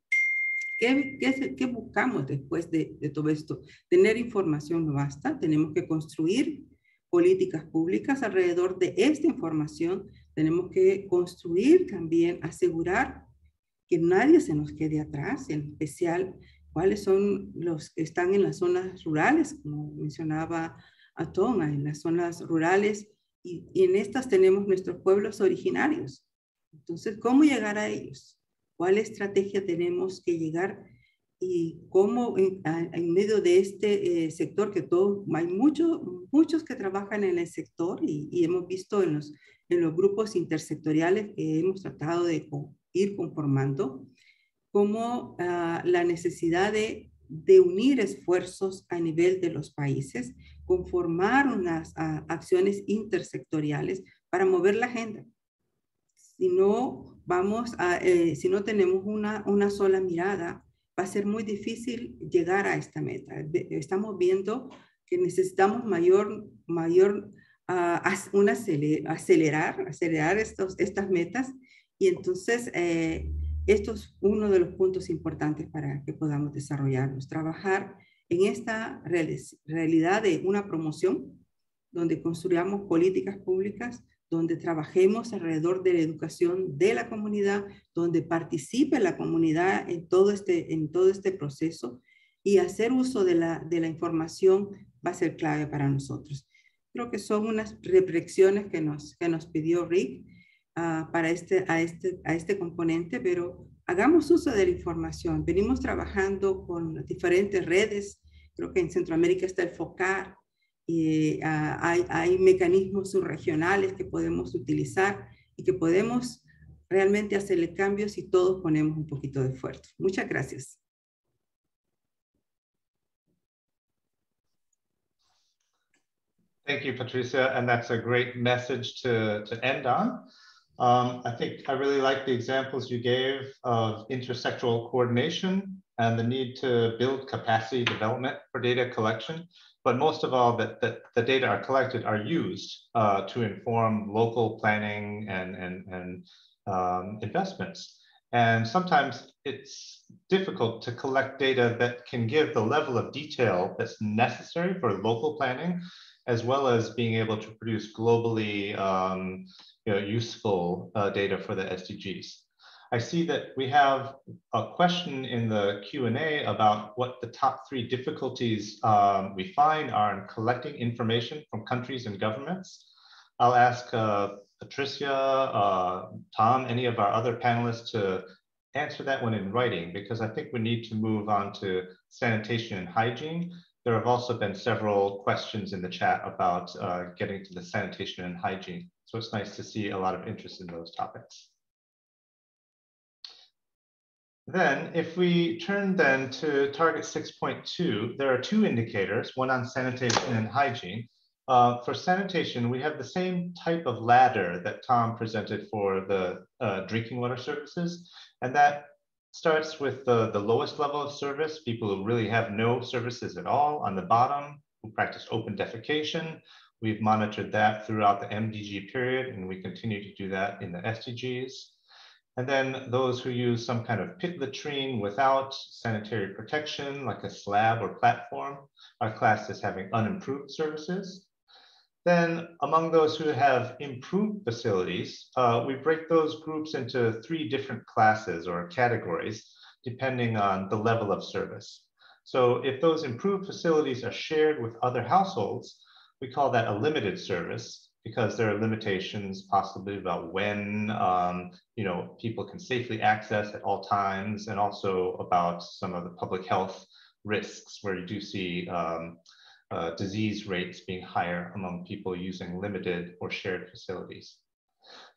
¿Qué, qué, qué buscamos después de, de, todo esto? Tener información no basta, tenemos que construir políticas públicas alrededor de esta información, tenemos que construir también, asegurar que nadie se nos quede atrás, en especial cuáles son los que están en las zonas rurales, como mencionaba Atoma, en las zonas rurales, y, en estas tenemos nuestros pueblos originarios. Entonces, ¿cómo llegar a ellos? ¿Cuál estrategia tenemos que llegar? Y cómo en, medio de este eh, sector, que todo, hay muchos muchos que trabajan en el sector y, y, hemos visto en los, en los grupos intersectoriales que hemos tratado de ir conformando, como ah, la necesidad de, de, unir esfuerzos a nivel de los países, conformar unas ah, acciones intersectoriales para mover la agenda. Si no, vamos a, eh, si no tenemos una, una sola mirada, va a ser muy difícil llegar a esta meta. Estamos viendo que necesitamos mayor, mayor uh, una acelerar, acelerar estos, estas metas y entonces eh, esto es uno de los puntos importantes para que podamos desarrollarlos. Trabajar en esta realidad de una promoción donde construyamos políticas públicas, donde trabajemos alrededor de la educación de la comunidad, donde participe la comunidad en todo este, en todo este proceso y hacer uso de la, de la información va a ser clave para nosotros. Creo que son unas reflexiones que nos, que nos pidió Rick para este, a, este, a este componente, pero hagamos uso de la información. Venimos trabajando con diferentes redes, creo que en Centroamérica está el FOCAR, y hay, hay mecanismos subregionales que podemos utilizar y que podemos realmente hacerle cambios si todos ponemos un poquito de esfuerzo. Muchas gracias. Thank you, Patricia. And that's a great message to, to end on. Um, I think I really like the examples you gave of intersectoral coordination and the need to build capacity development for data collection. But most of all, that, that the data are collected are used uh, to inform local planning and, and, and um, investments. And sometimes it's difficult to collect data that can give the level of detail that's necessary for local planning, as well as being able to produce globally um, you know, useful uh, data for the SDGs. I see that we have a question in the Q&A about what the top three difficulties um, we find are in collecting information from countries and governments. I'll ask uh, Patricia, uh, Tom, any of our other panelists to answer that one in writing because I think we need to move on to sanitation and hygiene. There have also been several questions in the chat about uh, getting to the sanitation and hygiene. So it's nice to see a lot of interest in those topics. Then if we turn then to target 6.2, there are two indicators, one on sanitation and hygiene. Uh, for sanitation, we have the same type of ladder that Tom presented for the uh, drinking water services. And that starts with the, the lowest level of service, people who really have no services at all on the bottom, who practice open defecation, We've monitored that throughout the MDG period, and we continue to do that in the SDGs. And then those who use some kind of pit latrine without sanitary protection, like a slab or platform, are classed as having unimproved services. Then among those who have improved facilities, uh, we break those groups into three different classes or categories, depending on the level of service. So if those improved facilities are shared with other households, we call that a limited service because there are limitations possibly about when um, you know people can safely access at all times and also about some of the public health risks where you do see um, uh, disease rates being higher among people using limited or shared facilities.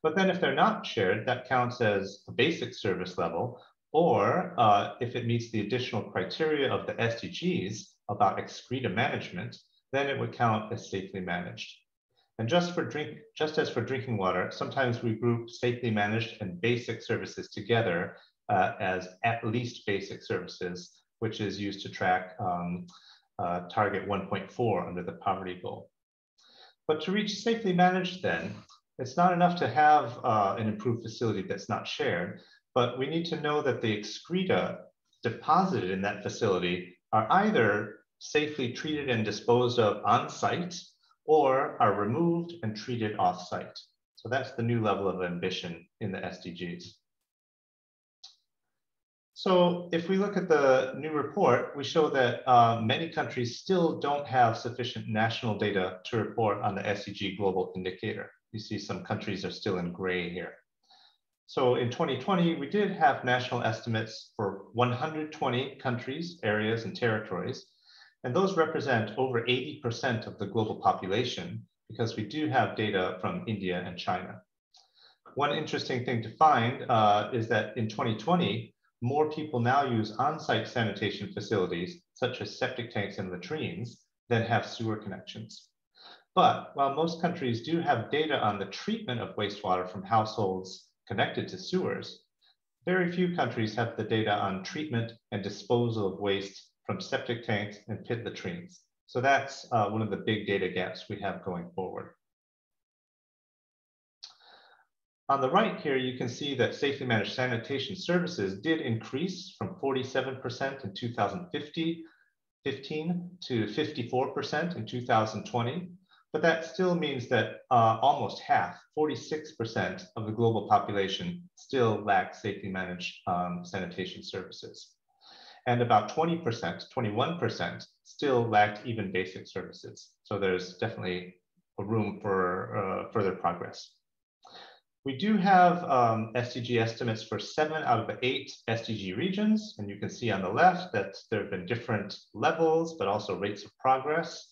But then if they're not shared, that counts as a basic service level or uh, if it meets the additional criteria of the SDGs about excreta management, then it would count as safely managed. And just for drink, just as for drinking water, sometimes we group safely managed and basic services together uh, as at least basic services, which is used to track um, uh, target 1.4 under the poverty goal. But to reach safely managed then, it's not enough to have uh, an improved facility that's not shared, but we need to know that the excreta deposited in that facility are either safely treated and disposed of on site or are removed and treated off site. So that's the new level of ambition in the SDGs. So if we look at the new report, we show that uh, many countries still don't have sufficient national data to report on the SDG global indicator. You see some countries are still in gray here. So in 2020, we did have national estimates for 120 countries, areas, and territories. And those represent over 80% of the global population because we do have data from India and China. One interesting thing to find uh, is that in 2020, more people now use on-site sanitation facilities, such as septic tanks and latrines, than have sewer connections. But while most countries do have data on the treatment of wastewater from households connected to sewers, very few countries have the data on treatment and disposal of waste from septic tanks and pit latrines. So that's uh, one of the big data gaps we have going forward. On the right here, you can see that safely managed sanitation services did increase from 47% in 2015 to 54% in 2020. But that still means that uh, almost half, 46% of the global population still lack safely managed um, sanitation services. And about 20%, 21% still lacked even basic services. So there's definitely a room for uh, further progress. We do have um, SDG estimates for seven out of the eight SDG regions. And you can see on the left that there have been different levels, but also rates of progress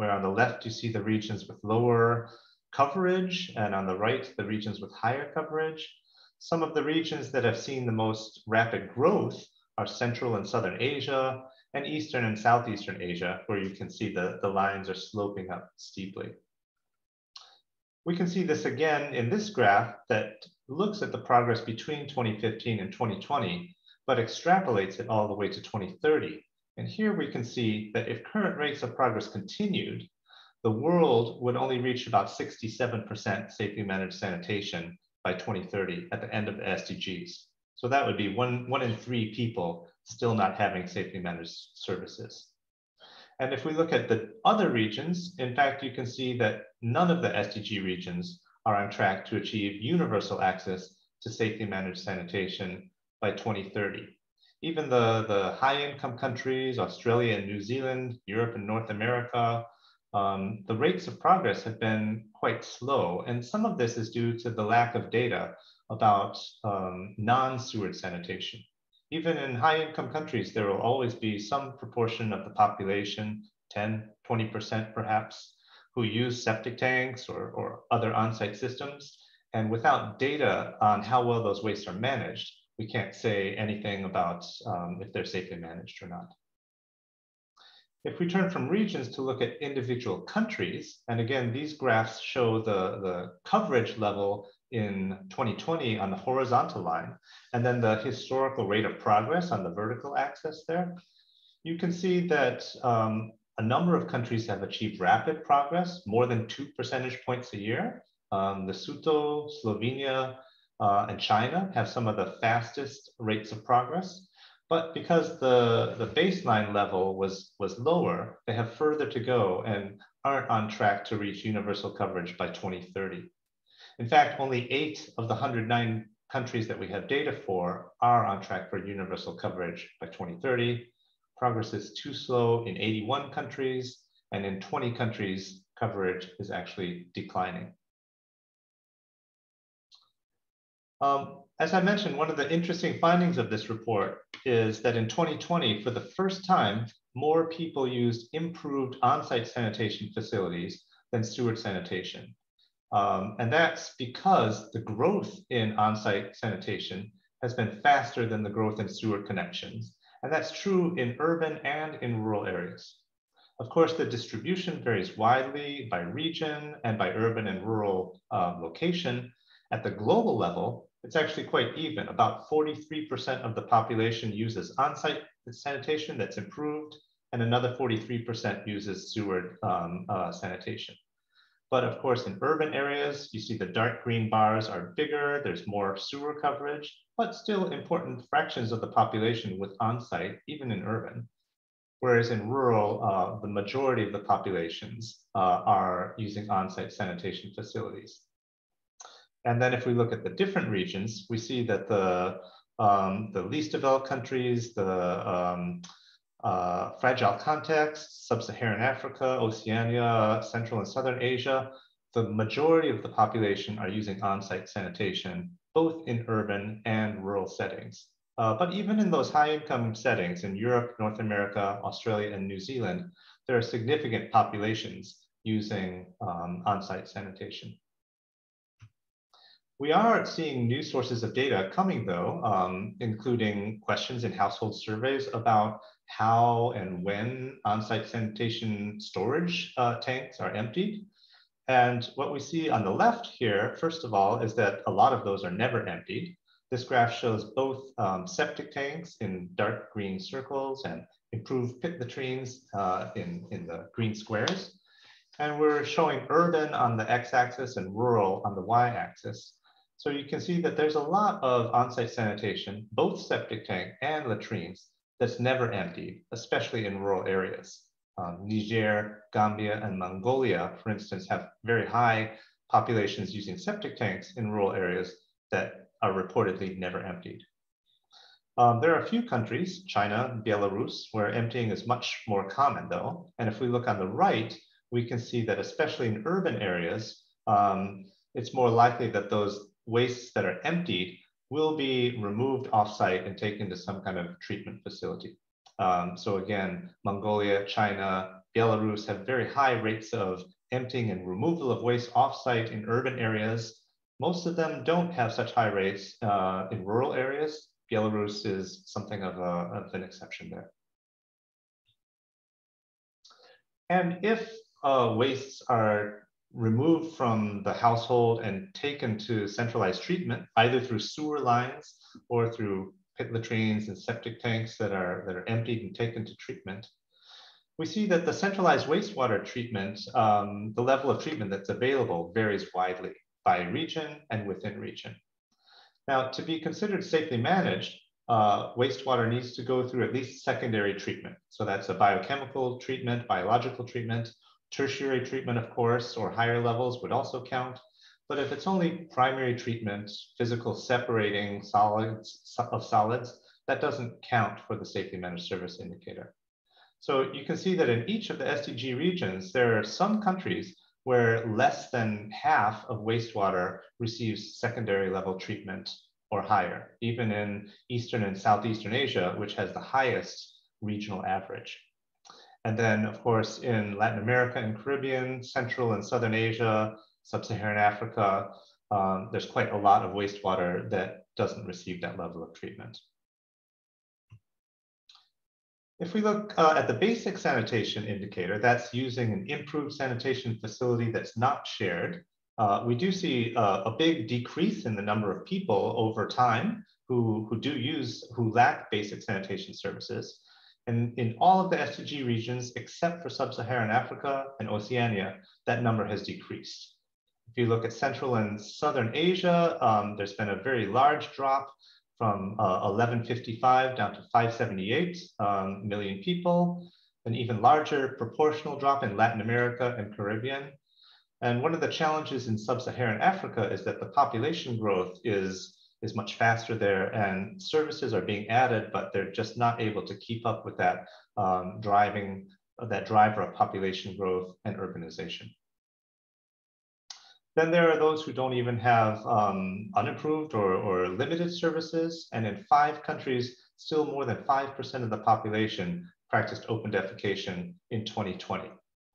where on the left you see the regions with lower coverage, and on the right, the regions with higher coverage. Some of the regions that have seen the most rapid growth are Central and Southern Asia, and Eastern and Southeastern Asia, where you can see the, the lines are sloping up steeply. We can see this again in this graph that looks at the progress between 2015 and 2020, but extrapolates it all the way to 2030. And here we can see that if current rates of progress continued, the world would only reach about 67% safely managed sanitation by 2030 at the end of the SDGs. So that would be one, one in three people still not having safely managed services. And if we look at the other regions, in fact, you can see that none of the SDG regions are on track to achieve universal access to safely managed sanitation by 2030 even the, the high income countries, Australia and New Zealand, Europe and North America, um, the rates of progress have been quite slow. And some of this is due to the lack of data about um, non-sewered sanitation. Even in high income countries, there will always be some proportion of the population, 10, 20% perhaps, who use septic tanks or, or other on-site systems. And without data on how well those wastes are managed, we can't say anything about um, if they're safely managed or not. If we turn from regions to look at individual countries, and again, these graphs show the, the coverage level in 2020 on the horizontal line, and then the historical rate of progress on the vertical axis there, you can see that um, a number of countries have achieved rapid progress, more than two percentage points a year. Um, Lesotho, Slovenia, uh, and China have some of the fastest rates of progress. But because the, the baseline level was, was lower, they have further to go and aren't on track to reach universal coverage by 2030. In fact, only eight of the 109 countries that we have data for are on track for universal coverage by 2030. Progress is too slow in 81 countries, and in 20 countries, coverage is actually declining. Um, as I mentioned, one of the interesting findings of this report is that in 2020, for the first time, more people used improved on-site sanitation facilities than sewer sanitation. Um, and that's because the growth in on-site sanitation has been faster than the growth in sewer connections. And that's true in urban and in rural areas. Of course, the distribution varies widely by region and by urban and rural um, location. At the global level, it's actually quite even. About 43% of the population uses on-site sanitation that's improved, and another 43% uses sewer um, uh, sanitation. But of course, in urban areas, you see the dark green bars are bigger, there's more sewer coverage, but still important fractions of the population with on-site, even in urban. Whereas in rural, uh, the majority of the populations uh, are using on-site sanitation facilities. And then if we look at the different regions, we see that the, um, the least developed countries, the um, uh, fragile contexts, sub-Saharan Africa, Oceania, Central and Southern Asia, the majority of the population are using on-site sanitation, both in urban and rural settings. Uh, but even in those high income settings in Europe, North America, Australia, and New Zealand, there are significant populations using um, on-site sanitation. We are seeing new sources of data coming though, um, including questions in household surveys about how and when on-site sanitation storage uh, tanks are emptied. And what we see on the left here, first of all, is that a lot of those are never emptied. This graph shows both um, septic tanks in dark green circles and improved pit latrines uh, in, in the green squares. And we're showing urban on the x-axis and rural on the y-axis. So you can see that there's a lot of on-site sanitation, both septic tank and latrines, that's never emptied, especially in rural areas. Um, Niger, Gambia, and Mongolia, for instance, have very high populations using septic tanks in rural areas that are reportedly never emptied. Um, there are a few countries, China, Belarus, where emptying is much more common though. And if we look on the right, we can see that especially in urban areas, um, it's more likely that those wastes that are emptied will be removed offsite and taken to some kind of treatment facility. Um, so again, Mongolia, China, Belarus have very high rates of emptying and removal of waste offsite in urban areas. Most of them don't have such high rates uh, in rural areas. Belarus is something of, a, of an exception there. And if uh, wastes are removed from the household and taken to centralized treatment, either through sewer lines or through pit latrines and septic tanks that are, that are emptied and taken to treatment, we see that the centralized wastewater treatment, um, the level of treatment that's available varies widely by region and within region. Now, to be considered safely managed, uh, wastewater needs to go through at least secondary treatment. So that's a biochemical treatment, biological treatment, Tertiary treatment, of course, or higher levels would also count. But if it's only primary treatment, physical separating solids of solids, that doesn't count for the safety managed service indicator. So you can see that in each of the SDG regions, there are some countries where less than half of wastewater receives secondary level treatment or higher, even in Eastern and Southeastern Asia, which has the highest regional average. And then, of course, in Latin America and Caribbean, Central and Southern Asia, Sub-Saharan Africa, um, there's quite a lot of wastewater that doesn't receive that level of treatment. If we look uh, at the basic sanitation indicator, that's using an improved sanitation facility that's not shared. Uh, we do see uh, a big decrease in the number of people over time who, who do use, who lack basic sanitation services. And in all of the SDG regions, except for sub-Saharan Africa and Oceania, that number has decreased. If you look at Central and Southern Asia, um, there's been a very large drop from uh, 1155 down to 578 um, million people, an even larger proportional drop in Latin America and Caribbean. And one of the challenges in sub-Saharan Africa is that the population growth is is much faster there and services are being added, but they're just not able to keep up with that um, driving, that driver of population growth and urbanization. Then there are those who don't even have um, unimproved or, or limited services. And in five countries, still more than 5% of the population practiced open defecation in 2020.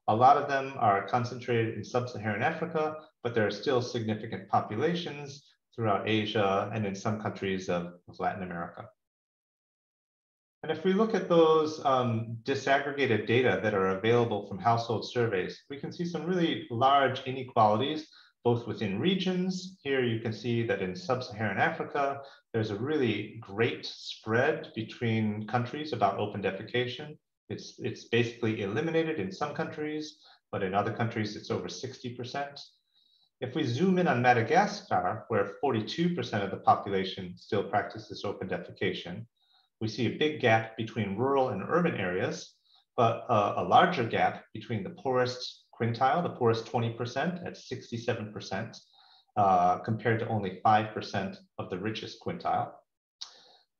A lot of them are concentrated in sub-Saharan Africa, but there are still significant populations throughout Asia, and in some countries of, of Latin America. And if we look at those um, disaggregated data that are available from household surveys, we can see some really large inequalities, both within regions. Here you can see that in sub-Saharan Africa, there's a really great spread between countries about open defecation. It's, it's basically eliminated in some countries, but in other countries, it's over 60%. If we zoom in on Madagascar, where 42% of the population still practices open defecation, we see a big gap between rural and urban areas, but uh, a larger gap between the poorest quintile, the poorest 20% at 67%, uh, compared to only 5% of the richest quintile.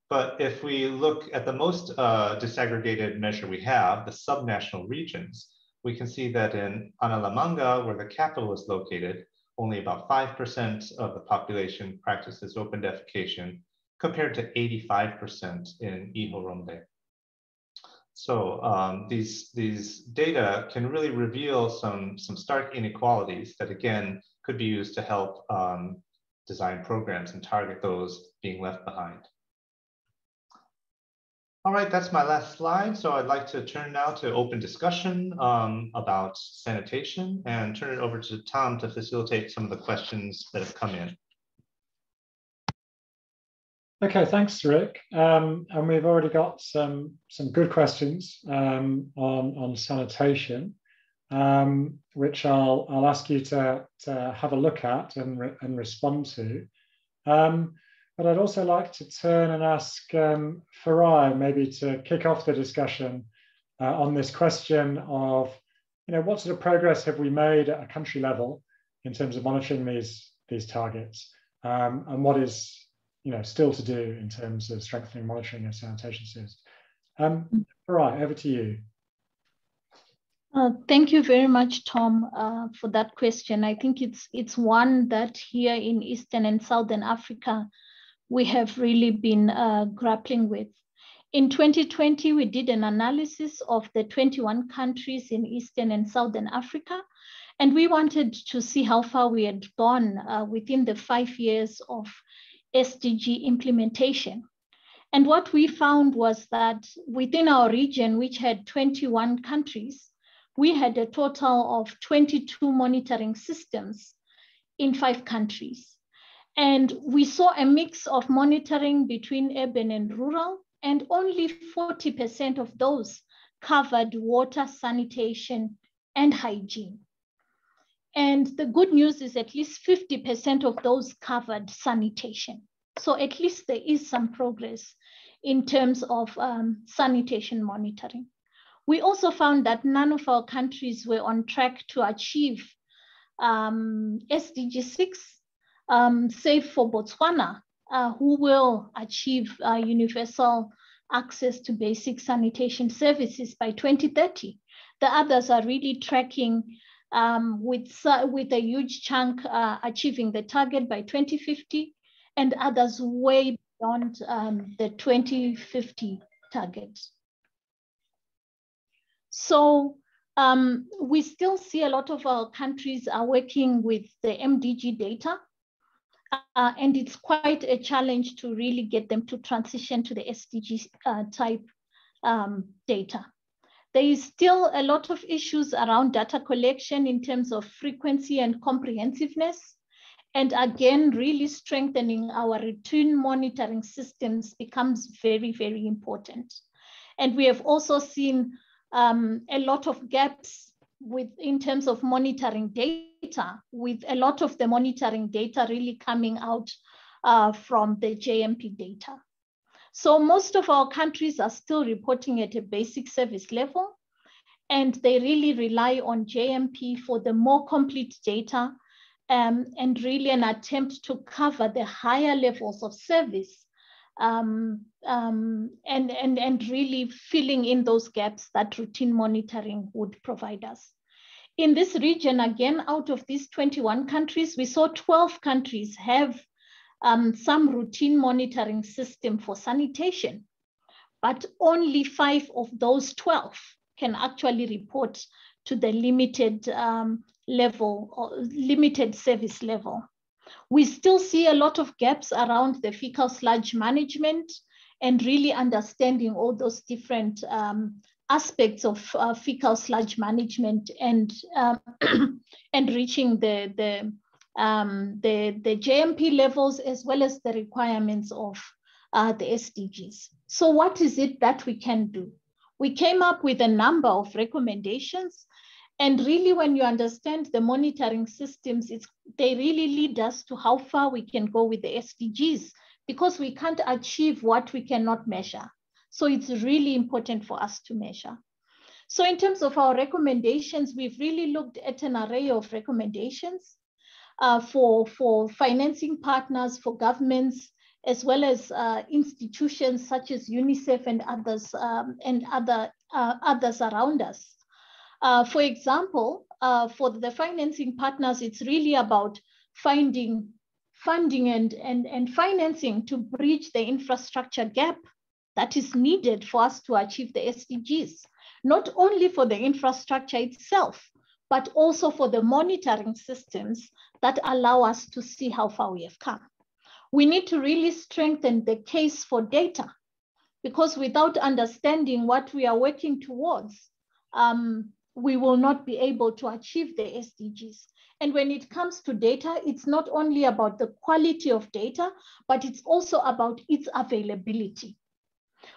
But if we look at the most uh, disaggregated measure we have, the subnational regions, we can see that in Analamanga, where the capital is located, only about 5% of the population practices open defecation, compared to 85% in Ihorombe. So um, these, these data can really reveal some, some stark inequalities that again could be used to help um, design programs and target those being left behind. All right, that's my last slide. So I'd like to turn now to open discussion um, about sanitation and turn it over to Tom to facilitate some of the questions that have come in. Okay, thanks, Rick. Um, and we've already got some some good questions um, on on sanitation, um, which I'll I'll ask you to to have a look at and re and respond to. Um, but I'd also like to turn and ask um, Farai maybe to kick off the discussion uh, on this question of, you know, what sort of progress have we made at a country level in terms of monitoring these these targets, um, and what is you know, still to do in terms of strengthening monitoring of sanitation systems. Um, right, over to you. Uh, thank you very much, Tom, uh, for that question. I think it's it's one that here in Eastern and Southern Africa, we have really been uh, grappling with. In 2020, we did an analysis of the 21 countries in Eastern and Southern Africa, and we wanted to see how far we had gone uh, within the five years of SDG implementation. And what we found was that within our region, which had 21 countries, we had a total of 22 monitoring systems in five countries. And we saw a mix of monitoring between urban and rural, and only 40% of those covered water, sanitation, and hygiene. And the good news is at least 50% of those covered sanitation. So at least there is some progress in terms of um, sanitation monitoring. We also found that none of our countries were on track to achieve um, SDG 6, um, save for Botswana, uh, who will achieve uh, universal access to basic sanitation services by 2030. The others are really tracking um, with, with a huge chunk uh, achieving the target by 2050 and others way beyond um, the 2050 target. So um, we still see a lot of our countries are working with the MDG data, uh, and it's quite a challenge to really get them to transition to the SDG uh, type um, data. There is still a lot of issues around data collection in terms of frequency and comprehensiveness. And again, really strengthening our routine monitoring systems becomes very, very important. And we have also seen um, a lot of gaps with in terms of monitoring data, with a lot of the monitoring data really coming out uh, from the JMP data. So most of our countries are still reporting at a basic service level, and they really rely on JMP for the more complete data um, and really an attempt to cover the higher levels of service um, um, and, and, and really filling in those gaps that routine monitoring would provide us. In this region, again, out of these 21 countries, we saw 12 countries have um, some routine monitoring system for sanitation, but only five of those 12 can actually report to the limited um, level or limited service level. We still see a lot of gaps around the fecal sludge management and really understanding all those different um, aspects of uh, fecal sludge management and um, and reaching the the, um, the the JMP levels as well as the requirements of uh, the SDGs. So what is it that we can do? We came up with a number of recommendations and really, when you understand the monitoring systems, it's, they really lead us to how far we can go with the SDGs because we can't achieve what we cannot measure. So it's really important for us to measure. So in terms of our recommendations, we've really looked at an array of recommendations uh, for, for financing partners, for governments, as well as uh, institutions such as UNICEF and others um, and other uh, others around us. Uh, for example, uh, for the financing partners, it's really about finding funding and, and, and financing to bridge the infrastructure gap that is needed for us to achieve the SDGs, not only for the infrastructure itself, but also for the monitoring systems that allow us to see how far we have come. We need to really strengthen the case for data because without understanding what we are working towards, um, we will not be able to achieve the SDGs. And when it comes to data, it's not only about the quality of data, but it's also about its availability.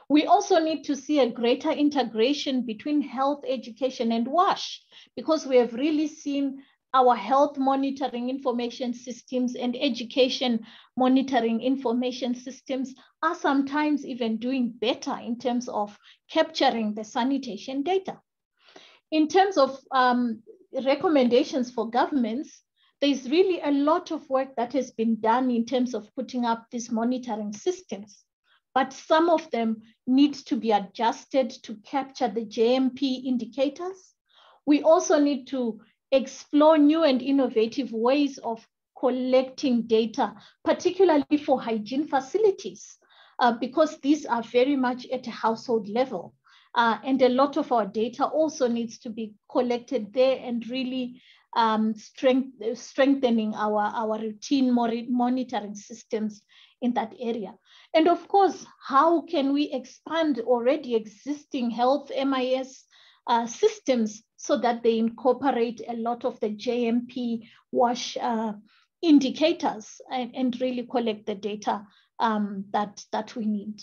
We also need to see a greater integration between health education and WASH, because we have really seen our health monitoring information systems and education monitoring information systems are sometimes even doing better in terms of capturing the sanitation data. In terms of um, recommendations for governments, there's really a lot of work that has been done in terms of putting up these monitoring systems, but some of them need to be adjusted to capture the JMP indicators. We also need to explore new and innovative ways of collecting data, particularly for hygiene facilities, uh, because these are very much at a household level. Uh, and a lot of our data also needs to be collected there and really um, strength, strengthening our, our routine monitoring systems in that area. And of course, how can we expand already existing health MIS uh, systems so that they incorporate a lot of the JMP WASH uh, indicators and, and, really collect the data um, that, that we need.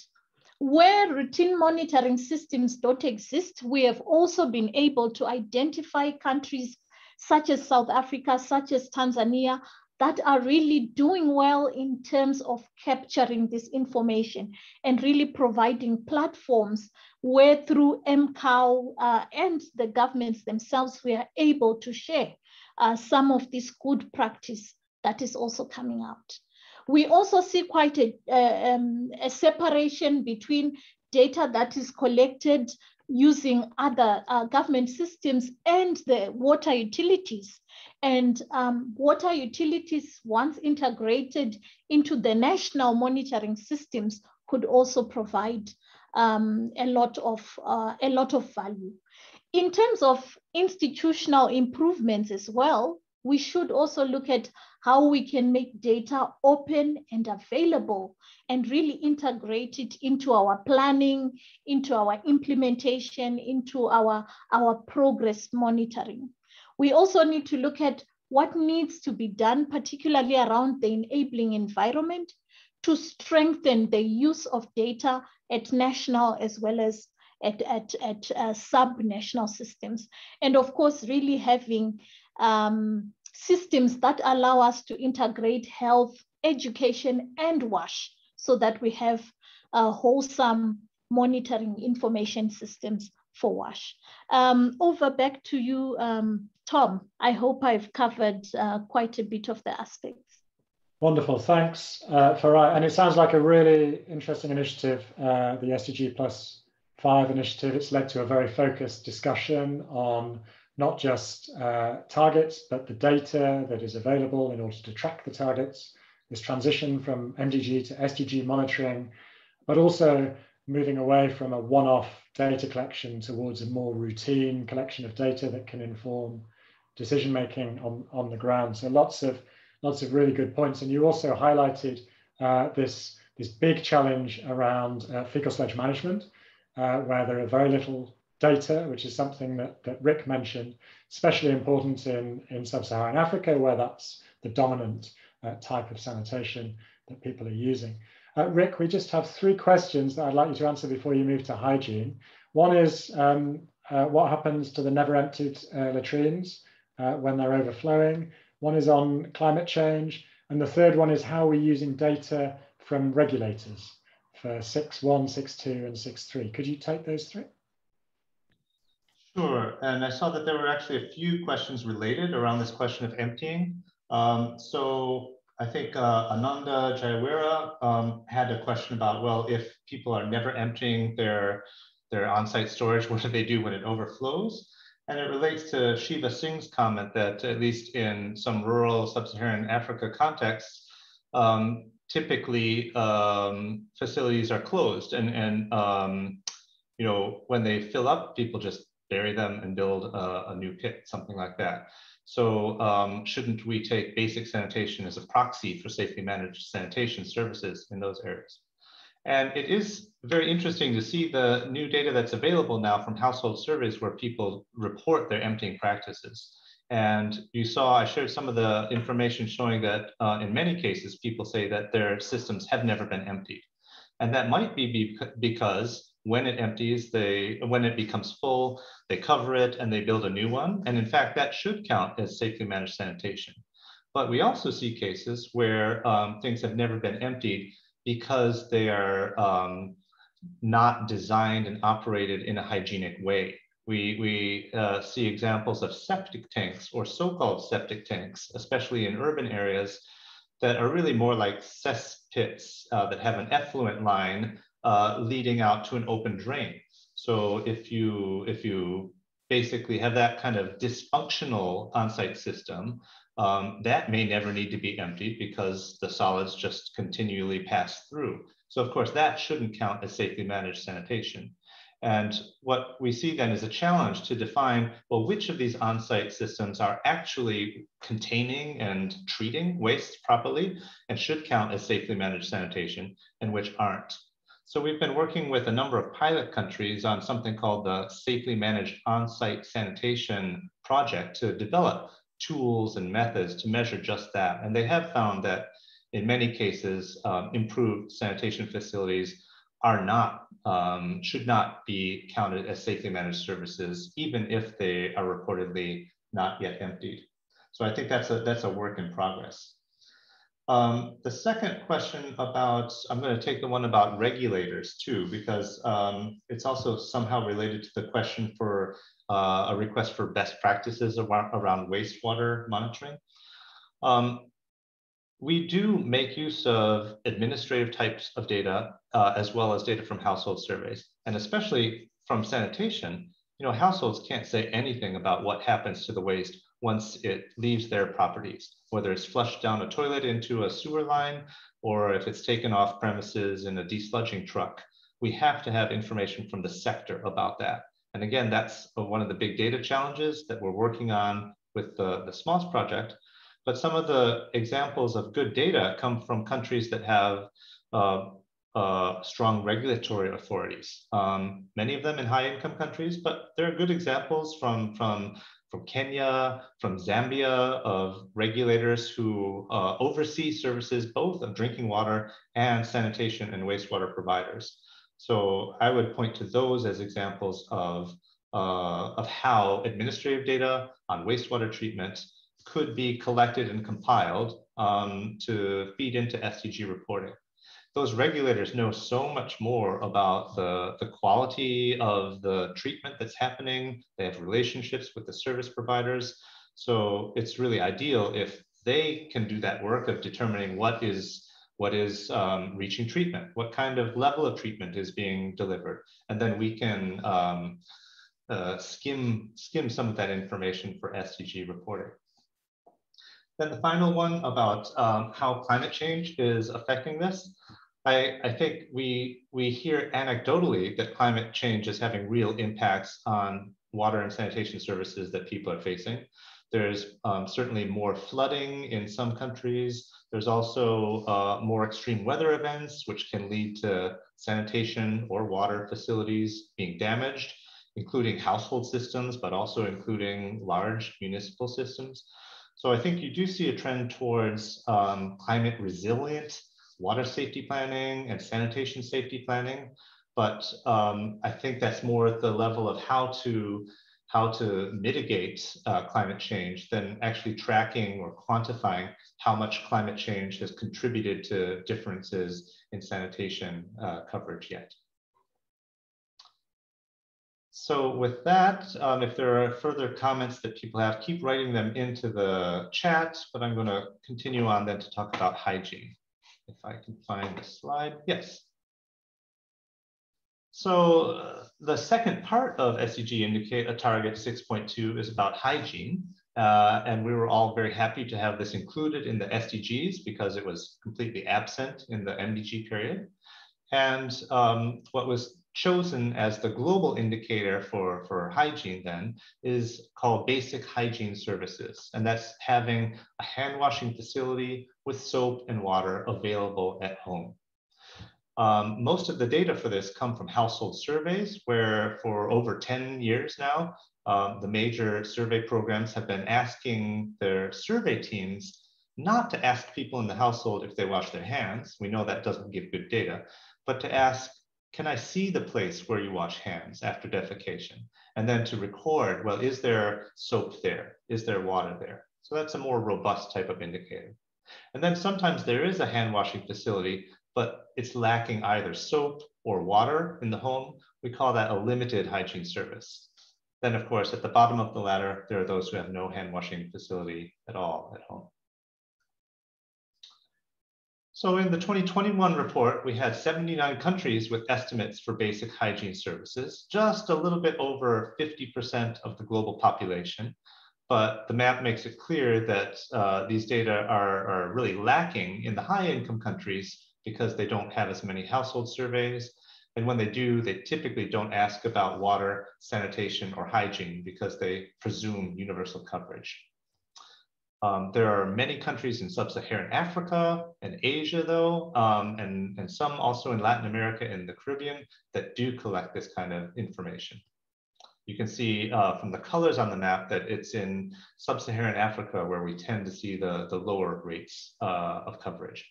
Where routine monitoring systems don't exist, we have also been able to identify countries such as South Africa, such as Tanzania, that are really doing well in terms of capturing this information and really providing platforms where through AMCOW uh, and the governments themselves, we are able to share uh, some of this good practice that is also coming out. We also see quite a, um, a separation between data that is collected using other uh, government systems and the water utilities. And um, water utilities, once integrated into the national monitoring systems, could also provide um, a lot of uh, a lot of value. In terms of institutional improvements as well, we should also look at how we can make data open and available and really integrate it into our planning, into our implementation, into our, our progress monitoring. We also need to look at what needs to be done, particularly around the enabling environment to strengthen the use of data at national as well as at, at, at uh, sub-national systems. And of course, really having um, systems that allow us to integrate health, education, and WASH so that we have uh, wholesome monitoring information systems for WASH. Um, over back to you, um, Tom. I hope I've covered uh, quite a bit of the aspects. Wonderful, thanks, uh, Farai. And it sounds like a really interesting initiative, uh, the SDG Plus 5 initiative. It's led to a very focused discussion on not just uh, targets, but the data that is available in order to track the targets, this transition from MDG to SDG monitoring, but also moving away from a one-off data collection towards a more routine collection of data that can inform decision making on, on the ground. So lots of lots of really good points. And you also highlighted uh, this, this big challenge around uh, fecal sludge management, uh, where there are very little data, which is something that, that Rick mentioned, especially important in, in sub-Saharan Africa, where that's the dominant uh, type of sanitation that people are using. Uh, Rick, we just have three questions that I'd like you to answer before you move to hygiene. One is um, uh, what happens to the never emptied uh, latrines uh, when they're overflowing? One is on climate change. And the third one is how we're using data from regulators for 6.1, 6.2, and 6.3. Could you take those three? Sure, and I saw that there were actually a few questions related around this question of emptying. Um, so I think uh, Ananda Jayawira um, had a question about, well, if people are never emptying their, their on-site storage, what do they do when it overflows? And it relates to Shiva Singh's comment that at least in some rural sub-Saharan Africa contexts, um, typically um, facilities are closed and, and um, you know, when they fill up, people just bury them and build a, a new pit, something like that. So um, shouldn't we take basic sanitation as a proxy for safely managed sanitation services in those areas? And it is very interesting to see the new data that's available now from household surveys where people report their emptying practices. And you saw, I shared some of the information showing that uh, in many cases, people say that their systems have never been emptied. And that might be because when it empties, they when it becomes full, they cover it and they build a new one. And in fact, that should count as safely managed sanitation. But we also see cases where um, things have never been emptied because they are um, not designed and operated in a hygienic way. We, we uh, see examples of septic tanks or so-called septic tanks, especially in urban areas, that are really more like cesspits uh, that have an effluent line uh, leading out to an open drain. So if you if you basically have that kind of dysfunctional on-site system, um, that may never need to be emptied because the solids just continually pass through. So of course that shouldn't count as safely managed sanitation. And what we see then is a challenge to define, well, which of these on-site systems are actually containing and treating waste properly and should count as safely managed sanitation and which aren't. So we've been working with a number of pilot countries on something called the Safely Managed On-Site Sanitation Project to develop tools and methods to measure just that. And they have found that in many cases, um, improved sanitation facilities are not, um, should not be counted as safely managed services, even if they are reportedly not yet emptied. So I think that's a, that's a work in progress. Um, the second question about, I'm going to take the one about regulators too, because um, it's also somehow related to the question for uh, a request for best practices around, wastewater monitoring. Um, we do make use of administrative types of data uh, as well as data from household surveys, and especially from sanitation. You know, households can't say anything about what happens to the waste once it leaves their properties, whether it's flushed down a toilet into a sewer line or if it's taken off premises in a desludging truck. We have to have information from the sector about that. And again, that's one of the big data challenges that we're working on with the, the SMOSS project. But some of the examples of good data come from countries that have uh, uh, strong regulatory authorities. Um, many of them in high income countries, but there are good examples from, from from Kenya, from Zambia, of regulators who uh, oversee services both of drinking water and sanitation and wastewater providers. So I would point to those as examples of, uh, of how administrative data on wastewater treatment could be collected and compiled um, to feed into SDG reporting those regulators know so much more about the, the quality of the treatment that's happening. They have relationships with the service providers. So it's really ideal if they can do that work of determining what is what is um, reaching treatment, what kind of level of treatment is being delivered, and then we can um, uh, skim skim some of that information for SDG reporting. Then the final one about um, how climate change is affecting this. I, I think we, we hear anecdotally that climate change is having real impacts on water and sanitation services that people are facing. There's um, certainly more flooding in some countries. There's also uh, more extreme weather events, which can lead to sanitation or water facilities being damaged, including household systems, but also including large municipal systems. So I think you do see a trend towards um, climate resilient water safety planning and sanitation safety planning. But um, I think that's more at the level of how to how to mitigate uh, climate change than actually tracking or quantifying how much climate change has contributed to differences in sanitation uh, coverage yet. So with that, um, if there are further comments that people have, keep writing them into the chat, but I'm gonna continue on then to talk about hygiene. If I can find the slide, yes. So uh, the second part of SDG indicate a target 6.2 is about hygiene. Uh, and we were all very happy to have this included in the SDGs because it was completely absent in the MDG period. And um, what was chosen as the global indicator for, for hygiene then is called basic hygiene services. And that's having a hand washing facility with soap and water available at home. Um, most of the data for this come from household surveys where for over 10 years now, um, the major survey programs have been asking their survey teams not to ask people in the household if they wash their hands. We know that doesn't give good data, but to ask can I see the place where you wash hands after defecation? And then to record, well, is there soap there? Is there water there? So that's a more robust type of indicator. And then sometimes there is a hand washing facility, but it's lacking either soap or water in the home. We call that a limited hygiene service. Then of course, at the bottom of the ladder, there are those who have no hand washing facility at all at home. So in the 2021 report, we had 79 countries with estimates for basic hygiene services, just a little bit over 50% of the global population. But the map makes it clear that uh, these data are, are really lacking in the high income countries because they don't have as many household surveys. And when they do, they typically don't ask about water, sanitation, or hygiene because they presume universal coverage. Um, there are many countries in sub-Saharan Africa and Asia, though, um, and, and some also in Latin America and the Caribbean that do collect this kind of information. You can see uh, from the colors on the map that it's in sub-Saharan Africa where we tend to see the, the lower rates uh, of coverage.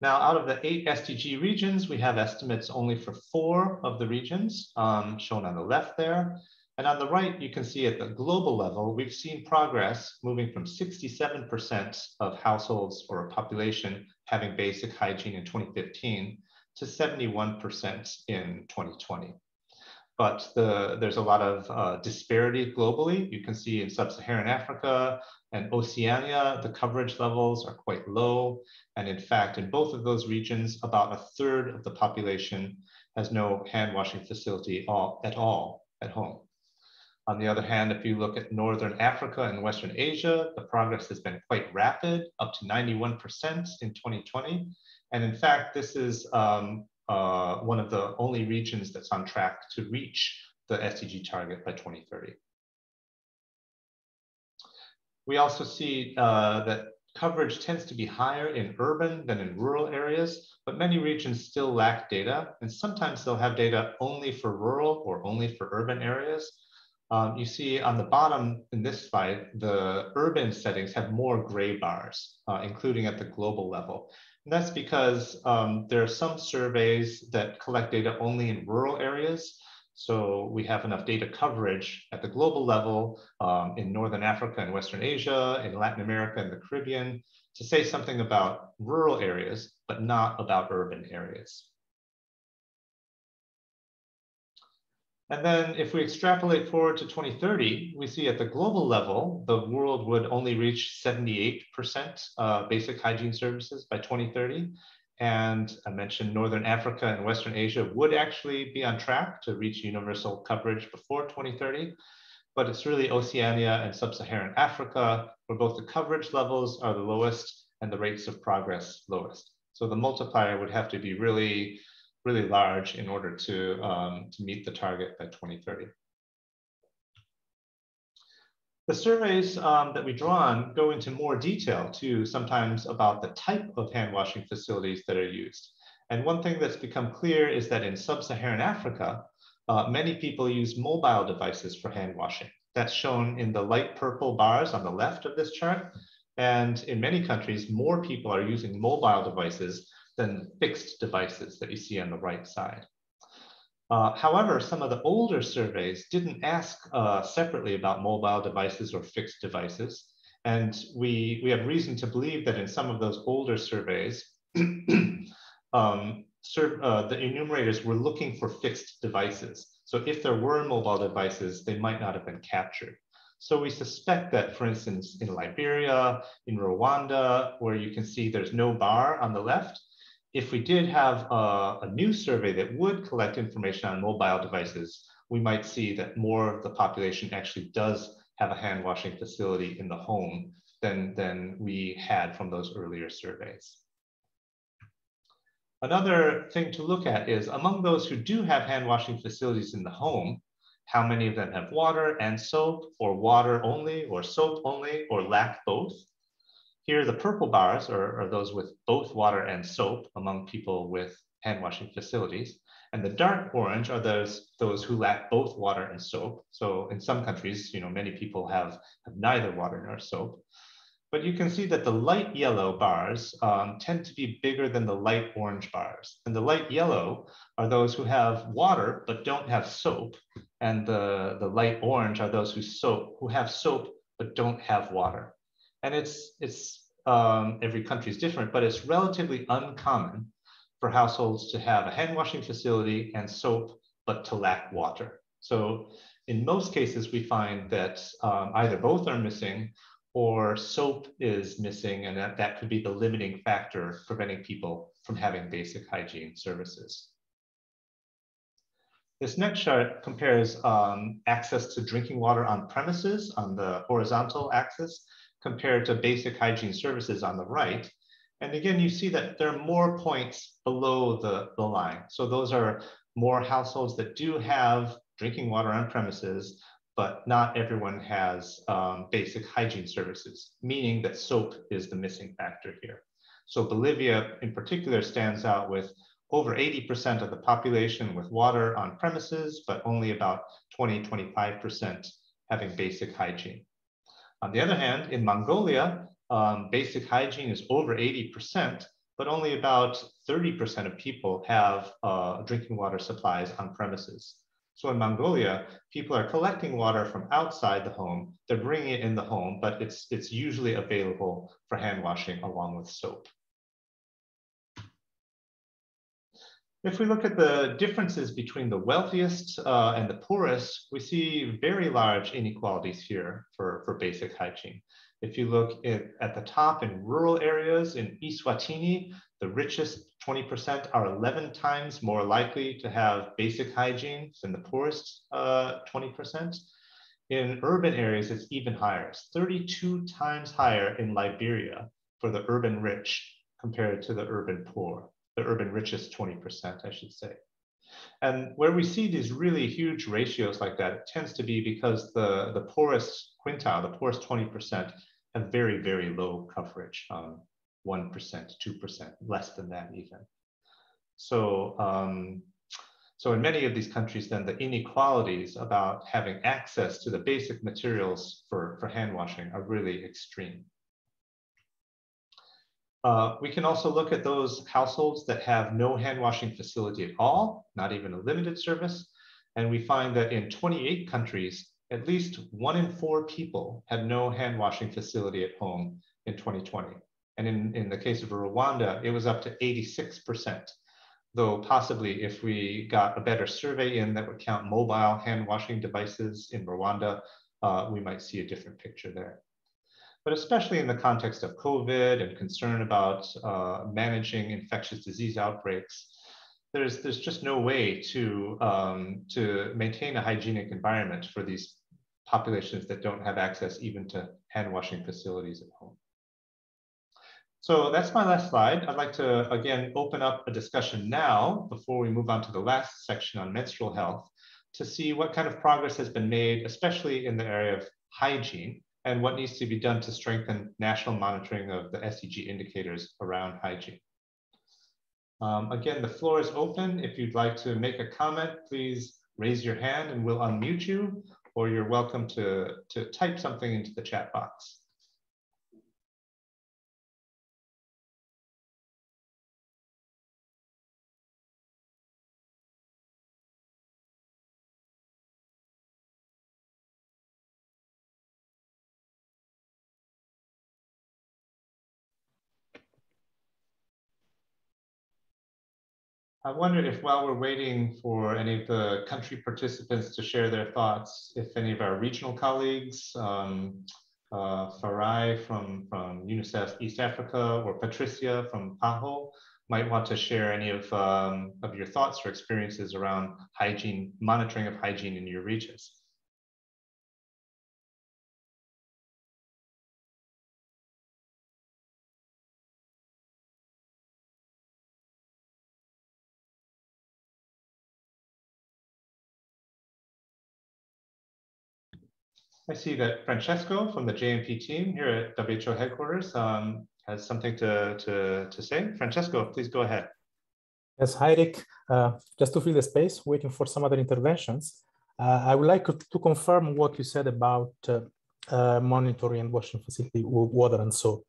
Now, out of the eight SDG regions, we have estimates only for four of the regions um, shown on the left there. And on the right, you can see at the global level, we've seen progress moving from 67% of households or a population having basic hygiene in 2015 to 71% in 2020. But the, there's a lot of uh, disparity globally. You can see in sub-Saharan Africa and Oceania, the coverage levels are quite low. And in fact, in both of those regions, about a third of the population has no hand washing facility all, at all at home. On the other hand, if you look at Northern Africa and Western Asia, the progress has been quite rapid, up to 91% in 2020. And in fact, this is um, uh, one of the only regions that's on track to reach the SDG target by 2030. We also see uh, that coverage tends to be higher in urban than in rural areas, but many regions still lack data, and sometimes they'll have data only for rural or only for urban areas. Um, you see on the bottom in this slide, the urban settings have more gray bars, uh, including at the global level. And that's because um, there are some surveys that collect data only in rural areas. So we have enough data coverage at the global level um, in Northern Africa and Western Asia, in Latin America and the Caribbean, to say something about rural areas, but not about urban areas. And then if we extrapolate forward to 2030, we see at the global level, the world would only reach 78% uh, basic hygiene services by 2030. And I mentioned Northern Africa and Western Asia would actually be on track to reach universal coverage before 2030. But it's really Oceania and Sub-Saharan Africa where both the coverage levels are the lowest and the rates of progress lowest. So the multiplier would have to be really really large in order to, um, to meet the target by 2030. The surveys um, that we draw on go into more detail too, sometimes about the type of hand washing facilities that are used. And one thing that's become clear is that in sub-Saharan Africa, uh, many people use mobile devices for hand washing. That's shown in the light purple bars on the left of this chart. And in many countries, more people are using mobile devices than fixed devices that you see on the right side. Uh, however, some of the older surveys didn't ask uh, separately about mobile devices or fixed devices. And we, we have reason to believe that in some of those older surveys, um, uh, the enumerators were looking for fixed devices. So if there were mobile devices, they might not have been captured. So we suspect that, for instance, in Liberia, in Rwanda, where you can see there's no bar on the left, if we did have a, a, new survey that would collect information on mobile devices, we might see that more of the population actually does have a hand washing facility in the home than, than we had from those earlier surveys. Another thing to look at is among those who do have hand washing facilities in the home, how many of them have water and soap or water only or soap only or lack both? Here, the purple bars are, are those with both water and soap among people with hand washing facilities. And the dark orange are those, those who lack both water and soap. So in some countries, you know, many people have, have neither water nor soap. But you can see that the light yellow bars um, tend to be bigger than the light orange bars. And the light yellow are those who have water but don't have soap. And the, the light orange are those who, soap, who have soap but don't have water. And it's, it's um, every country is different, but it's relatively uncommon for households to have a hand washing facility and soap, but to lack water. So in most cases, we find that um, either both are missing or soap is missing, and that, that could be the limiting factor preventing people from having basic hygiene services. This next chart compares um, access to drinking water on premises on the horizontal axis compared to basic hygiene services on the right. And again, you see that there are more points below the, the line. So those are more households that do have drinking water on premises, but not everyone has um, basic hygiene services, meaning that soap is the missing factor here. So Bolivia in particular stands out with over 80% of the population with water on premises, but only about 20, 25% having basic hygiene. On the other hand, in Mongolia, um, basic hygiene is over 80%, but only about 30% of people have uh, drinking water supplies on premises. So in Mongolia, people are collecting water from outside the home, they're bringing it in the home, but it's, it's usually available for hand washing along with soap. If we look at the differences between the wealthiest uh, and the poorest, we see very large inequalities here for, for basic hygiene. If you look at, at the top in rural areas in Eswatini, the richest 20% are 11 times more likely to have basic hygiene than the poorest uh, 20%. In urban areas, it's even higher. It's 32 times higher in Liberia for the urban rich compared to the urban poor the urban richest 20%, I should say. And where we see these really huge ratios like that, tends to be because the, the poorest quintile, the poorest 20%, have very, very low coverage, um, 1%, 2%, less than that even. So, um, so in many of these countries, then the inequalities about having access to the basic materials for, for hand washing are really extreme. Uh, we can also look at those households that have no hand washing facility at all, not even a limited service. And we find that in 28 countries, at least one in four people had no hand washing facility at home in 2020. And in, in the case of Rwanda, it was up to 86%. Though possibly if we got a better survey in that would count mobile hand washing devices in Rwanda, uh, we might see a different picture there but especially in the context of COVID and concern about uh, managing infectious disease outbreaks, there's, there's just no way to, um, to maintain a hygienic environment for these populations that don't have access even to hand washing facilities at home. So that's my last slide. I'd like to, again, open up a discussion now before we move on to the last section on menstrual health to see what kind of progress has been made, especially in the area of hygiene and what needs to be done to strengthen national monitoring of the SDG indicators around hygiene. Um, again, the floor is open. If you'd like to make a comment, please raise your hand and we'll unmute you, or you're welcome to, to type something into the chat box. I wonder if while we're waiting for any of the country participants to share their thoughts, if any of our regional colleagues, um, uh, Farai from, from UNICEF East Africa or Patricia from PAHO might want to share any of, um, of your thoughts or experiences around hygiene, monitoring of hygiene in your regions. I see that Francesco from the JMP team here at WHO headquarters um, has something to, to, to say. Francesco, please go ahead. Yes, hi Rick. Uh, just to fill the space, waiting for some other interventions. Uh, I would like to confirm what you said about uh, uh monitoring and washing facility water and soap.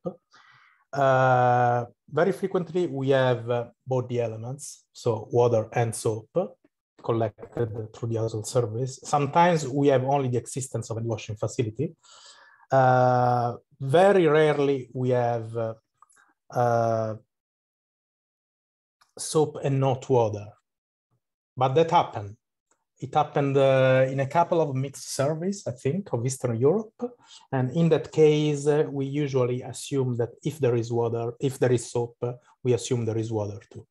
Uh, very frequently, we have uh, both the elements, so water and soap, collected through the household surveys. Sometimes we have only the existence of a washing facility. Uh, very rarely we have uh, uh, soap and not water, but that happened. It happened uh, in a couple of MICS surveys, I think, of Eastern Europe. And in that case, uh, we usually assume that if there is water, if there is soap, we assume there is water too.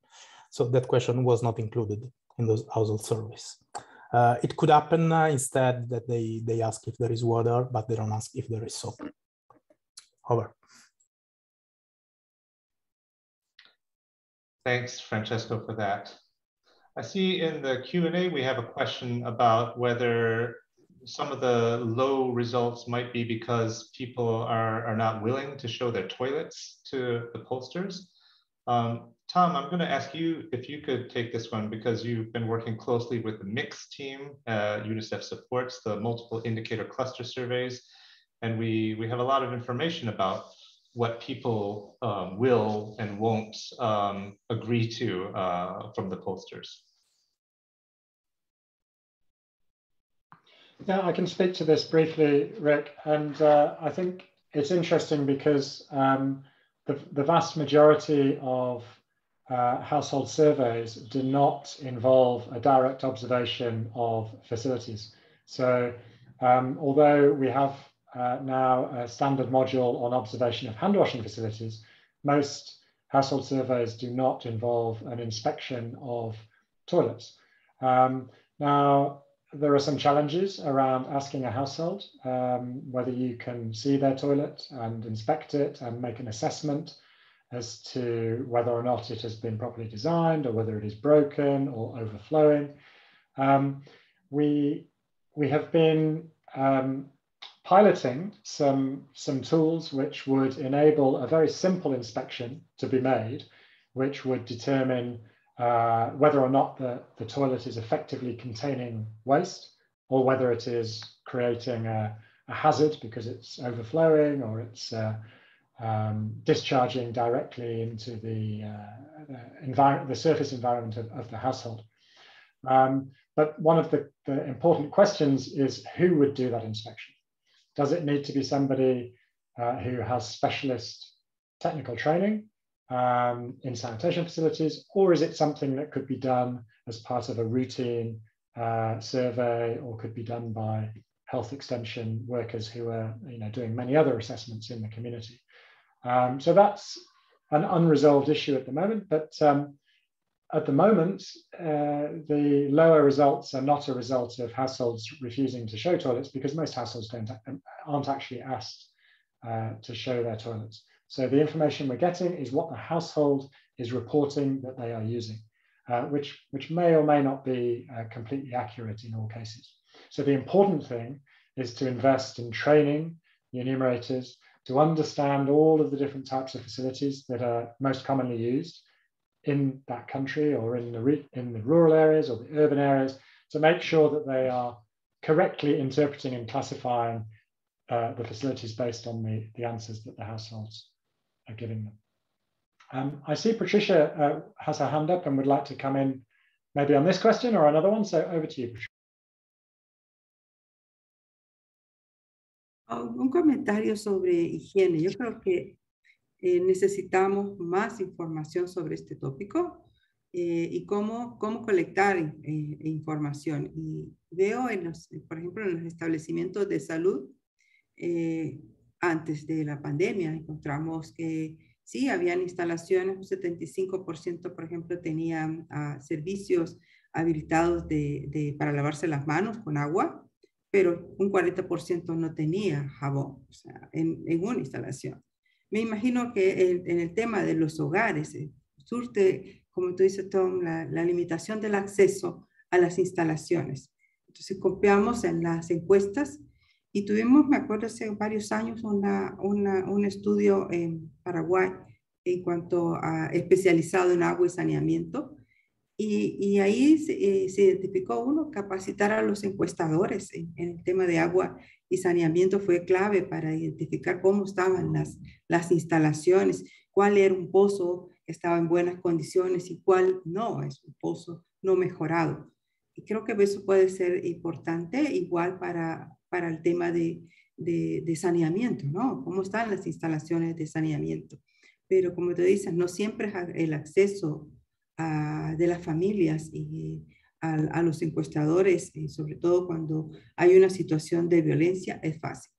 So that question was not included in those household surveys. Uh, it could happen uh, instead that they, they ask if there is water, but they don't ask if there is soap. Over. Thanks, Francesco, for that. I see in the Q&A we have a question about whether some of the low results might be because people are, are not willing to show their toilets to the pollsters. Um, Tom, I'm going to ask you if you could take this one because you've been working closely with the MICS team. Uh, UNICEF supports the multiple indicator cluster surveys, and we, we have a lot of information about what people um, will and won't um, agree to uh, from the pollsters. Yeah, I can speak to this briefly, Rick. And uh, I think it's interesting because um, the, the vast majority of uh, household surveys do not involve a direct observation of facilities. So um, although we have uh, now a standard module on observation of hand washing facilities, most household surveys do not involve an inspection of toilets. Um, now, there are some challenges around asking a household um, whether you can see their toilet and inspect it and make an assessment as to whether or not it has been properly designed or whether it is broken or overflowing. Um, we, we have been um, piloting some, some tools which would enable a very simple inspection to be made, which would determine uh, whether or not the, the toilet is effectively containing waste or whether it is creating a, a hazard because it's overflowing or it's uh, um, discharging directly into the, uh, the, the, surface environment of, of the household. Um, but one of the, the, important questions is who would do that inspection? Does it need to be somebody uh, who has specialist technical training um, in sanitation facilities, or is it something that could be done as part of a routine uh, survey or could be done by health extension workers who are you know, doing many other assessments in the community? Um, so that's an unresolved issue at the moment, but um, at the moment, uh, the lower results are not a result of households refusing to show toilets because most households don't, aren't actually asked uh, to show their toilets. So the information we're getting is what the household is reporting that they are using, uh, which, which may or may not be uh, completely accurate in all cases. So the important thing is to invest in training the enumerators to understand all of the different types of facilities that are most commonly used in that country or in the, in the rural areas or the urban areas to make sure that they are correctly interpreting and classifying uh, the facilities based on the, the answers that the households are giving them. Um, I see Patricia uh, has her hand up and would like to come in maybe on this question or another one. So over to you, Patricia. Oh, un comentario sobre higiene. Yo creo que eh, necesitamos más información sobre este tópico eh, y cómo, cómo colectar eh, información. Y veo, en los, por ejemplo, en los establecimientos de salud, eh, antes de la pandemia, encontramos que sí, habían instalaciones, un 75%, por ejemplo, tenían ah, servicios habilitados de, de, para lavarse las manos con agua, pero un 40% no tenía jabón o sea, en, en, una instalación. Me imagino que en el tema de los hogares eh, surte, como tú dices, Tom, la, la, limitación del acceso a las instalaciones. Entonces, copiamos en las encuestas y tuvimos, me acuerdo, hace varios años una, una, un estudio en Paraguay en cuanto a especializado en agua y saneamiento. Y, y ahí se, eh, se, identificó uno, capacitar a los encuestadores en, en, el tema de agua y saneamiento fue clave para identificar cómo estaban las, las instalaciones, cuál era un pozo que estaba en buenas condiciones y cuál no, es un pozo no mejorado. Y creo que eso puede ser importante igual para, para el tema de, de, de, saneamiento, ¿no? ¿Cómo están las instalaciones de saneamiento? Pero como te dices, no siempre el acceso a, de las familias y a, a, los encuestadores, y sobre todo cuando hay una situación de violencia, es fácil.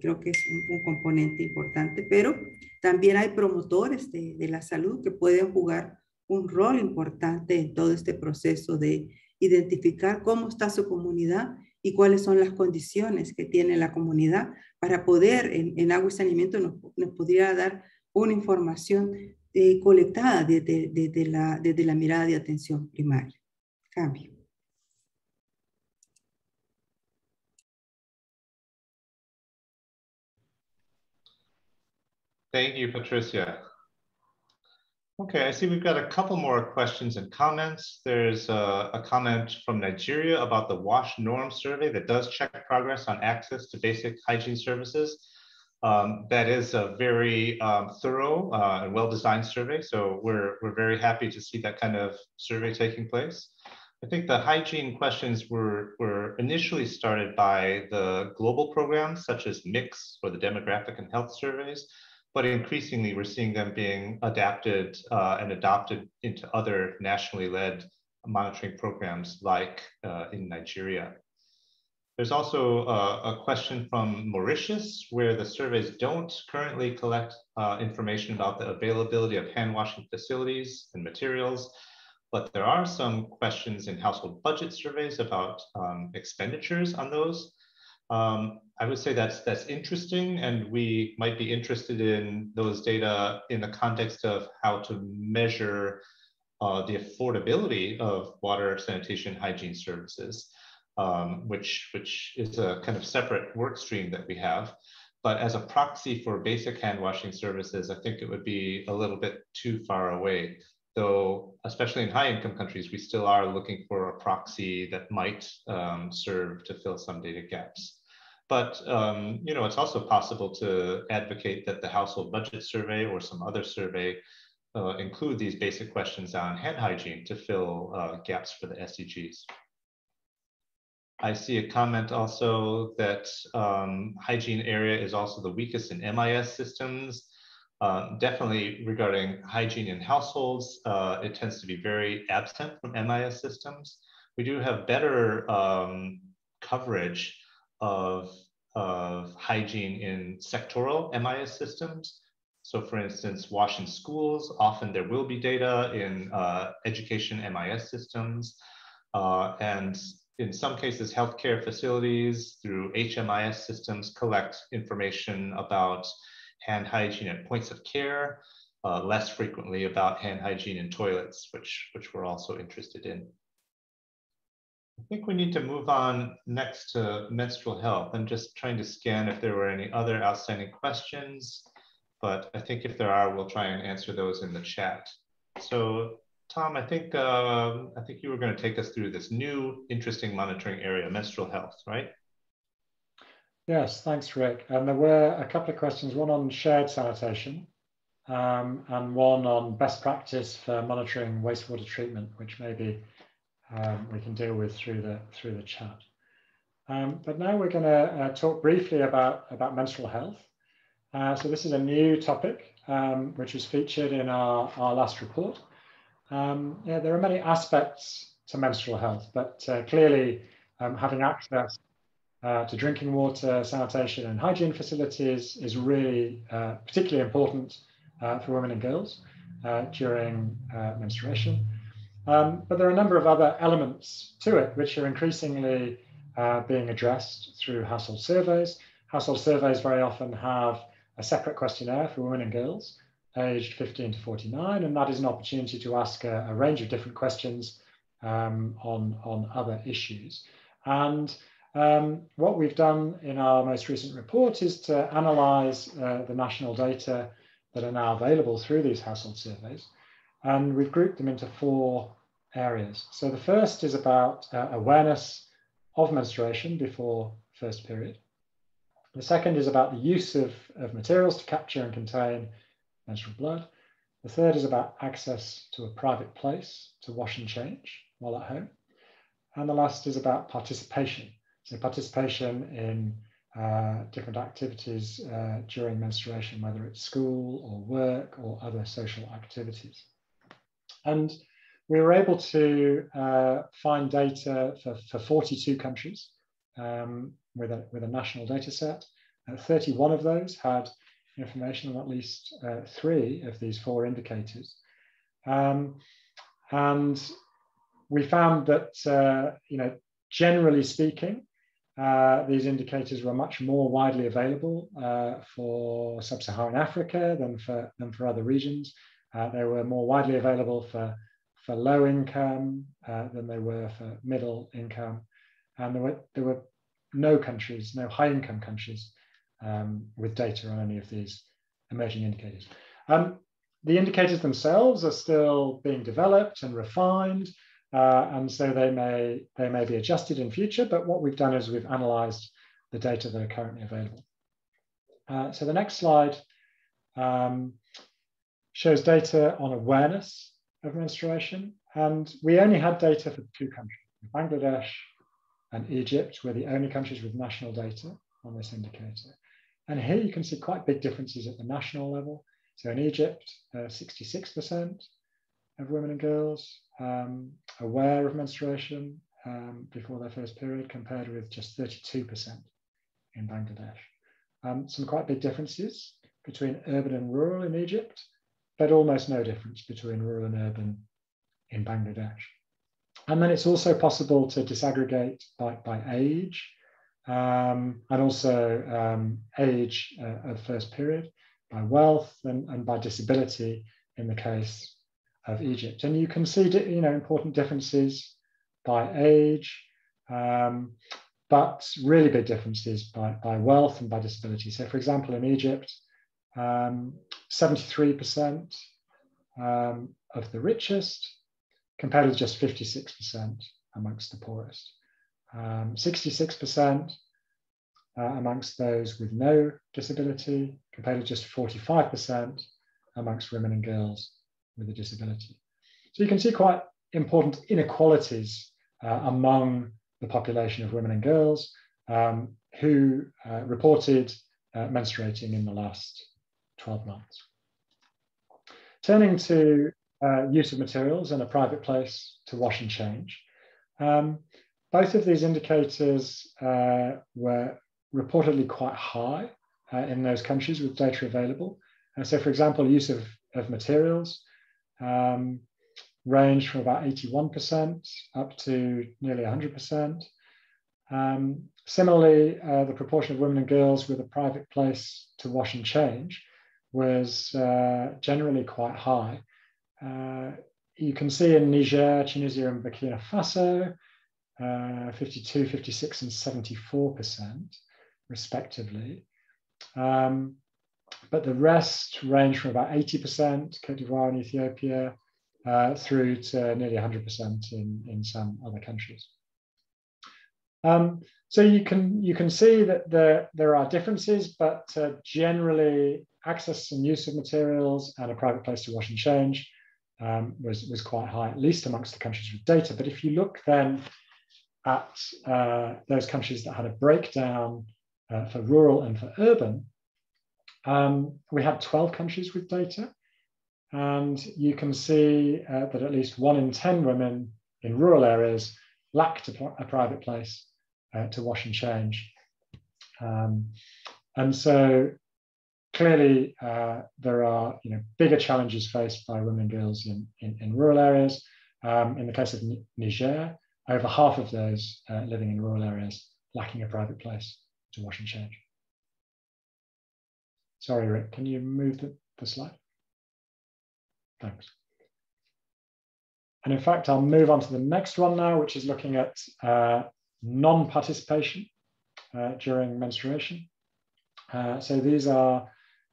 Creo que es un, un, componente importante, pero también hay promotores de, de la salud que pueden jugar un rol importante en todo este proceso de identificar cómo está su comunidad y cuáles son las condiciones que tiene la comunidad para poder en, en agua y saneamiento nos, nos podría dar una información eh, colectada desde, desde, la, desde la mirada de atención primaria. Cambio. Thank you, Patricia. Okay, I see we've got a couple more questions and comments. There's a, a, comment from Nigeria about the WASH norm survey that does check progress on access to basic hygiene services. Um, that is a very um, thorough uh, and well-designed survey. So we're, we're very happy to see that kind of survey taking place. I think the hygiene questions were, were initially started by the global programs such as MICS or the demographic and health surveys, but increasingly we're seeing them being adapted uh, and adopted into other nationally led monitoring programs like uh, in Nigeria. There's also a, a, question from Mauritius where the surveys don't currently collect uh, information about the availability of hand washing facilities and materials, but there are some questions in household budget surveys about um, expenditures on those. Um, I would say that's that's interesting, and we might be interested in those data in the context of how to measure uh, the affordability of water, sanitation, hygiene services, um, which which is a kind of separate work stream that we have. But as a proxy for basic hand washing services, I think it would be a little bit too far away. Though, especially in high income countries, we still are looking for a proxy that might um, serve to fill some data gaps. But um, you know, it's also possible to advocate that the household budget survey or some other survey uh, include these basic questions on hand hygiene to fill uh, gaps for the SDGs. I see a comment also that um, hygiene area is also the weakest in MIS systems. Uh, definitely regarding hygiene in households, uh, it tends to be very absent from MIS systems. We do have better um, coverage of, of hygiene in sectoral MIS systems. So for instance, WASH in schools, often there will be data in uh, education MIS systems. Uh, and in some cases, healthcare facilities through HMIS systems collect information about hand hygiene at points of care, uh, less frequently about hand hygiene in toilets, which, which we're also interested in. I think we need to move on next to menstrual health. I'm just trying to scan if there were any other outstanding questions, but I think if there are, we'll try and answer those in the chat. So Tom, I think uh, I think you were going to take us through this new interesting monitoring area, menstrual health, right? Yes, thanks, Rick. And there were a couple of questions, one on shared sanitation um, and one on best practice for monitoring wastewater treatment, which maybe um, we can deal with through the through the chat. Um, but now we're going to uh, talk briefly about, about menstrual health. Uh, so this is a new topic um, which was featured in our, our last report. Um, yeah, there are many aspects to menstrual health, but uh, clearly um, having access uh, to drinking water, sanitation and hygiene facilities is really uh, particularly important uh, for women and girls during menstruation. Um, but there are a number of other elements to it which are increasingly being addressed through household surveys. Household surveys very often have a separate questionnaire for women and girls aged 15 to 49, and that is an opportunity to ask a, a range of different questions um, on, on other issues. And um, what we've done in our most recent report is to analyze uh, the national data that are now available through these household surveys. And we've grouped them into four areas. So the first is about uh, awareness of menstruation before first period. The second is about the use of, of materials to capture and contain menstrual blood. The third is about access to a private place to wash and change while at home. And the last is about participation. So participation in uh, different activities uh, during menstruation, whether it's school or work or other social activities. And we were able to uh, find data for, for 42 countries um, with, a, with a national data set. 31 of those had information on at least uh, three of these four indicators. Um, and we found that, uh, you know, generally speaking, uh, these indicators were much more widely available uh, for sub-Saharan Africa than for, than for other regions. Uh, they were more widely available for, for low income uh, than they were for middle income. And there were, there were no countries, no high income countries um, with data on any of these emerging indicators. Um, the indicators themselves are still being developed and refined, uh, and so they may, they may be adjusted in future, but what we've done is we've analyzed the data that are currently available. Uh, so the next slide um, shows data on awareness of menstruation, and we only had data for two countries, Bangladesh and Egypt were the only countries with national data on this indicator. And here you can see quite big differences at the national level. So in Egypt, 66% uh, of women and girls um, aware of menstruation um, before their first period, compared with just 32% in Bangladesh. Um, some quite big differences between urban and rural in Egypt, but almost no difference between rural and urban in Bangladesh. And then it's also possible to disaggregate by, by age um, and also um, age uh, of first period, by wealth and, and by disability in the case of Egypt. And you can see you know, important differences by age, um, but really big differences by, by wealth and by disability. So for example, in Egypt, 73% um, of the richest compared with just 56% amongst the poorest. 66% um, uh, amongst those with no disability, compared to just 45% amongst women and girls with a disability. So you can see quite important inequalities uh, among the population of women and girls um, who uh, reported uh, menstruating in the last 12 months. Turning to uh, use of materials in a private place to wash and change. Um, both of these indicators uh, were reportedly quite high uh, in those countries with data available. Uh, so, for example, use of, of materials um, range from about 81% up to nearly 100%. Um, similarly, uh, the proportion of women and girls with a private place to wash and change was uh, generally quite high. Uh, you can see in Niger, Tunisia, and Burkina Faso, uh, 52, 56, and 74%, respectively. Um, but the rest range from about 80%, Cote d'Ivoire and Ethiopia, uh, through to nearly 100% in, in some other countries. Um, so you can you can see that there there are differences, but uh, generally access and use of materials and a private place to wash and change um, was was quite high, at least amongst the countries with data. But if you look then at uh, those countries that had a breakdown uh, for rural and for urban, um, we had 12 countries with data. And you can see uh, that at least one in 10 women in rural areas lacked a, a private place uh, to wash and change. Um, and so clearly uh, there are you know, bigger challenges faced by women and girls in, in, in rural areas. Um, in the case of Niger, over half of those uh, living in rural areas lacking a private place to wash and change. Sorry, Rick, can you move the, the slide? Thanks. And in fact, I'll move on to the next one now, which is looking at uh, non-participation uh, during menstruation. Uh, so these are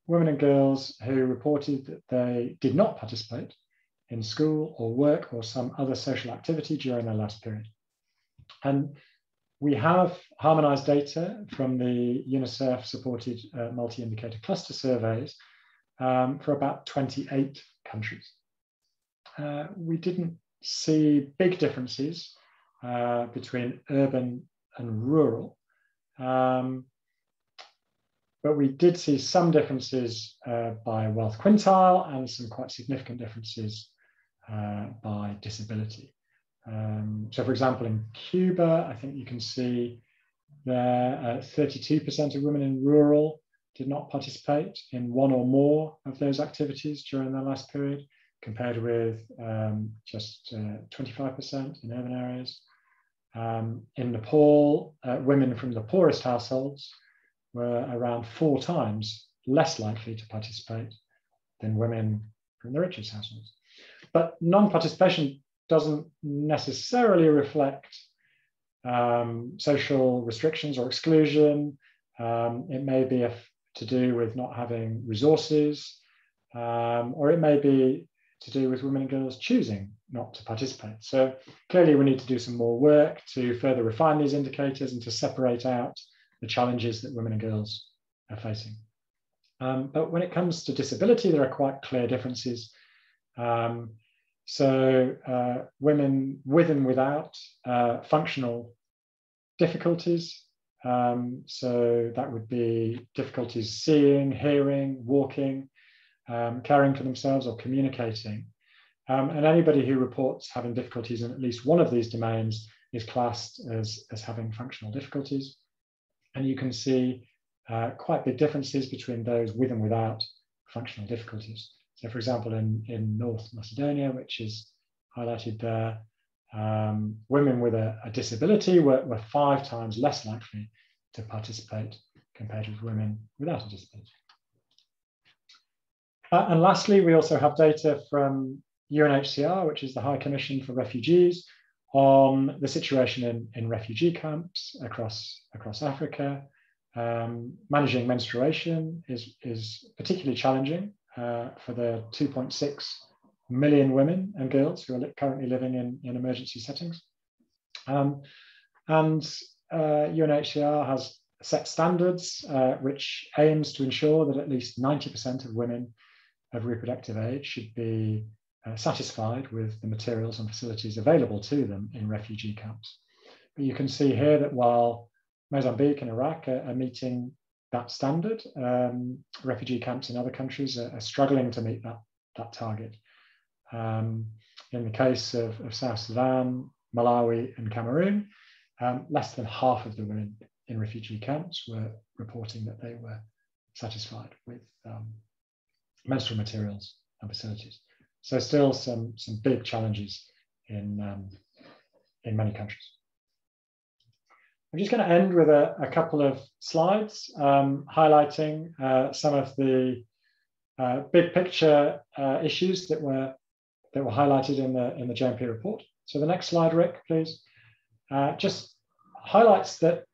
women and girls who reported that they did not participate in school or work or some other social activity during their last period. And we have harmonized data from the UNICEF supported uh, multi-indicator cluster surveys um, for about 28 countries. Uh, we didn't see big differences uh, between urban and rural. Um, but we did see some differences uh, by wealth quintile and some quite significant differences uh, by disability. Um, so for example, in Cuba, I think you can see there 32% uh, of women in rural did not participate in one or more of those activities during their last period, compared with um, just 25% uh, in urban areas. Um, in Nepal, uh, women from the poorest households were around four times less likely to participate than women from the richest households. But non-participation doesn't necessarily reflect um, social restrictions or exclusion. Um, it may be to do with not having resources, um, or it may be to do with women and girls choosing not to participate. So clearly we need to do some more work to further refine these indicators and to separate out the challenges that women and girls are facing. Um, but when it comes to disability, there are quite clear differences. Um, so uh, women with and without uh, functional difficulties. Um, so that would be difficulties seeing, hearing, walking, um, caring for themselves or communicating. Um, and anybody who reports having difficulties in at least one of these domains is classed as, as having functional difficulties. And you can see uh, quite big differences between those with and without functional difficulties. So for example, in, in North Macedonia, which is highlighted there, um, women with a, a disability were, were, five times less likely to participate compared with women without a disability. Uh, and lastly, we also have data from UNHCR, which is the High Commission for Refugees, on the situation in, in refugee camps across, across Africa. Um, managing menstruation is, is particularly challenging uh, for the 2.6 million women and girls who are li currently living in, in emergency settings. Um, and uh, UNHCR has set standards uh, which aims to ensure that at least 90% of women of reproductive age should be uh, satisfied with the materials and facilities available to them in refugee camps. But you can see here that while Mozambique and Iraq are, are meeting that standard. Um, refugee camps in other countries are, are, struggling to meet that, that target. Um, in the case of, of, South Sudan, Malawi, and Cameroon, um, less than half of the women in refugee camps were reporting that they were satisfied with um, menstrual materials and facilities. So still some, some big challenges in, um, in many countries. I'm just going to end with a, a couple of slides um, highlighting uh, some of the uh, big picture uh, issues that were that were highlighted in the in the JMP report. So the next slide, Rick, please. uh, just highlights that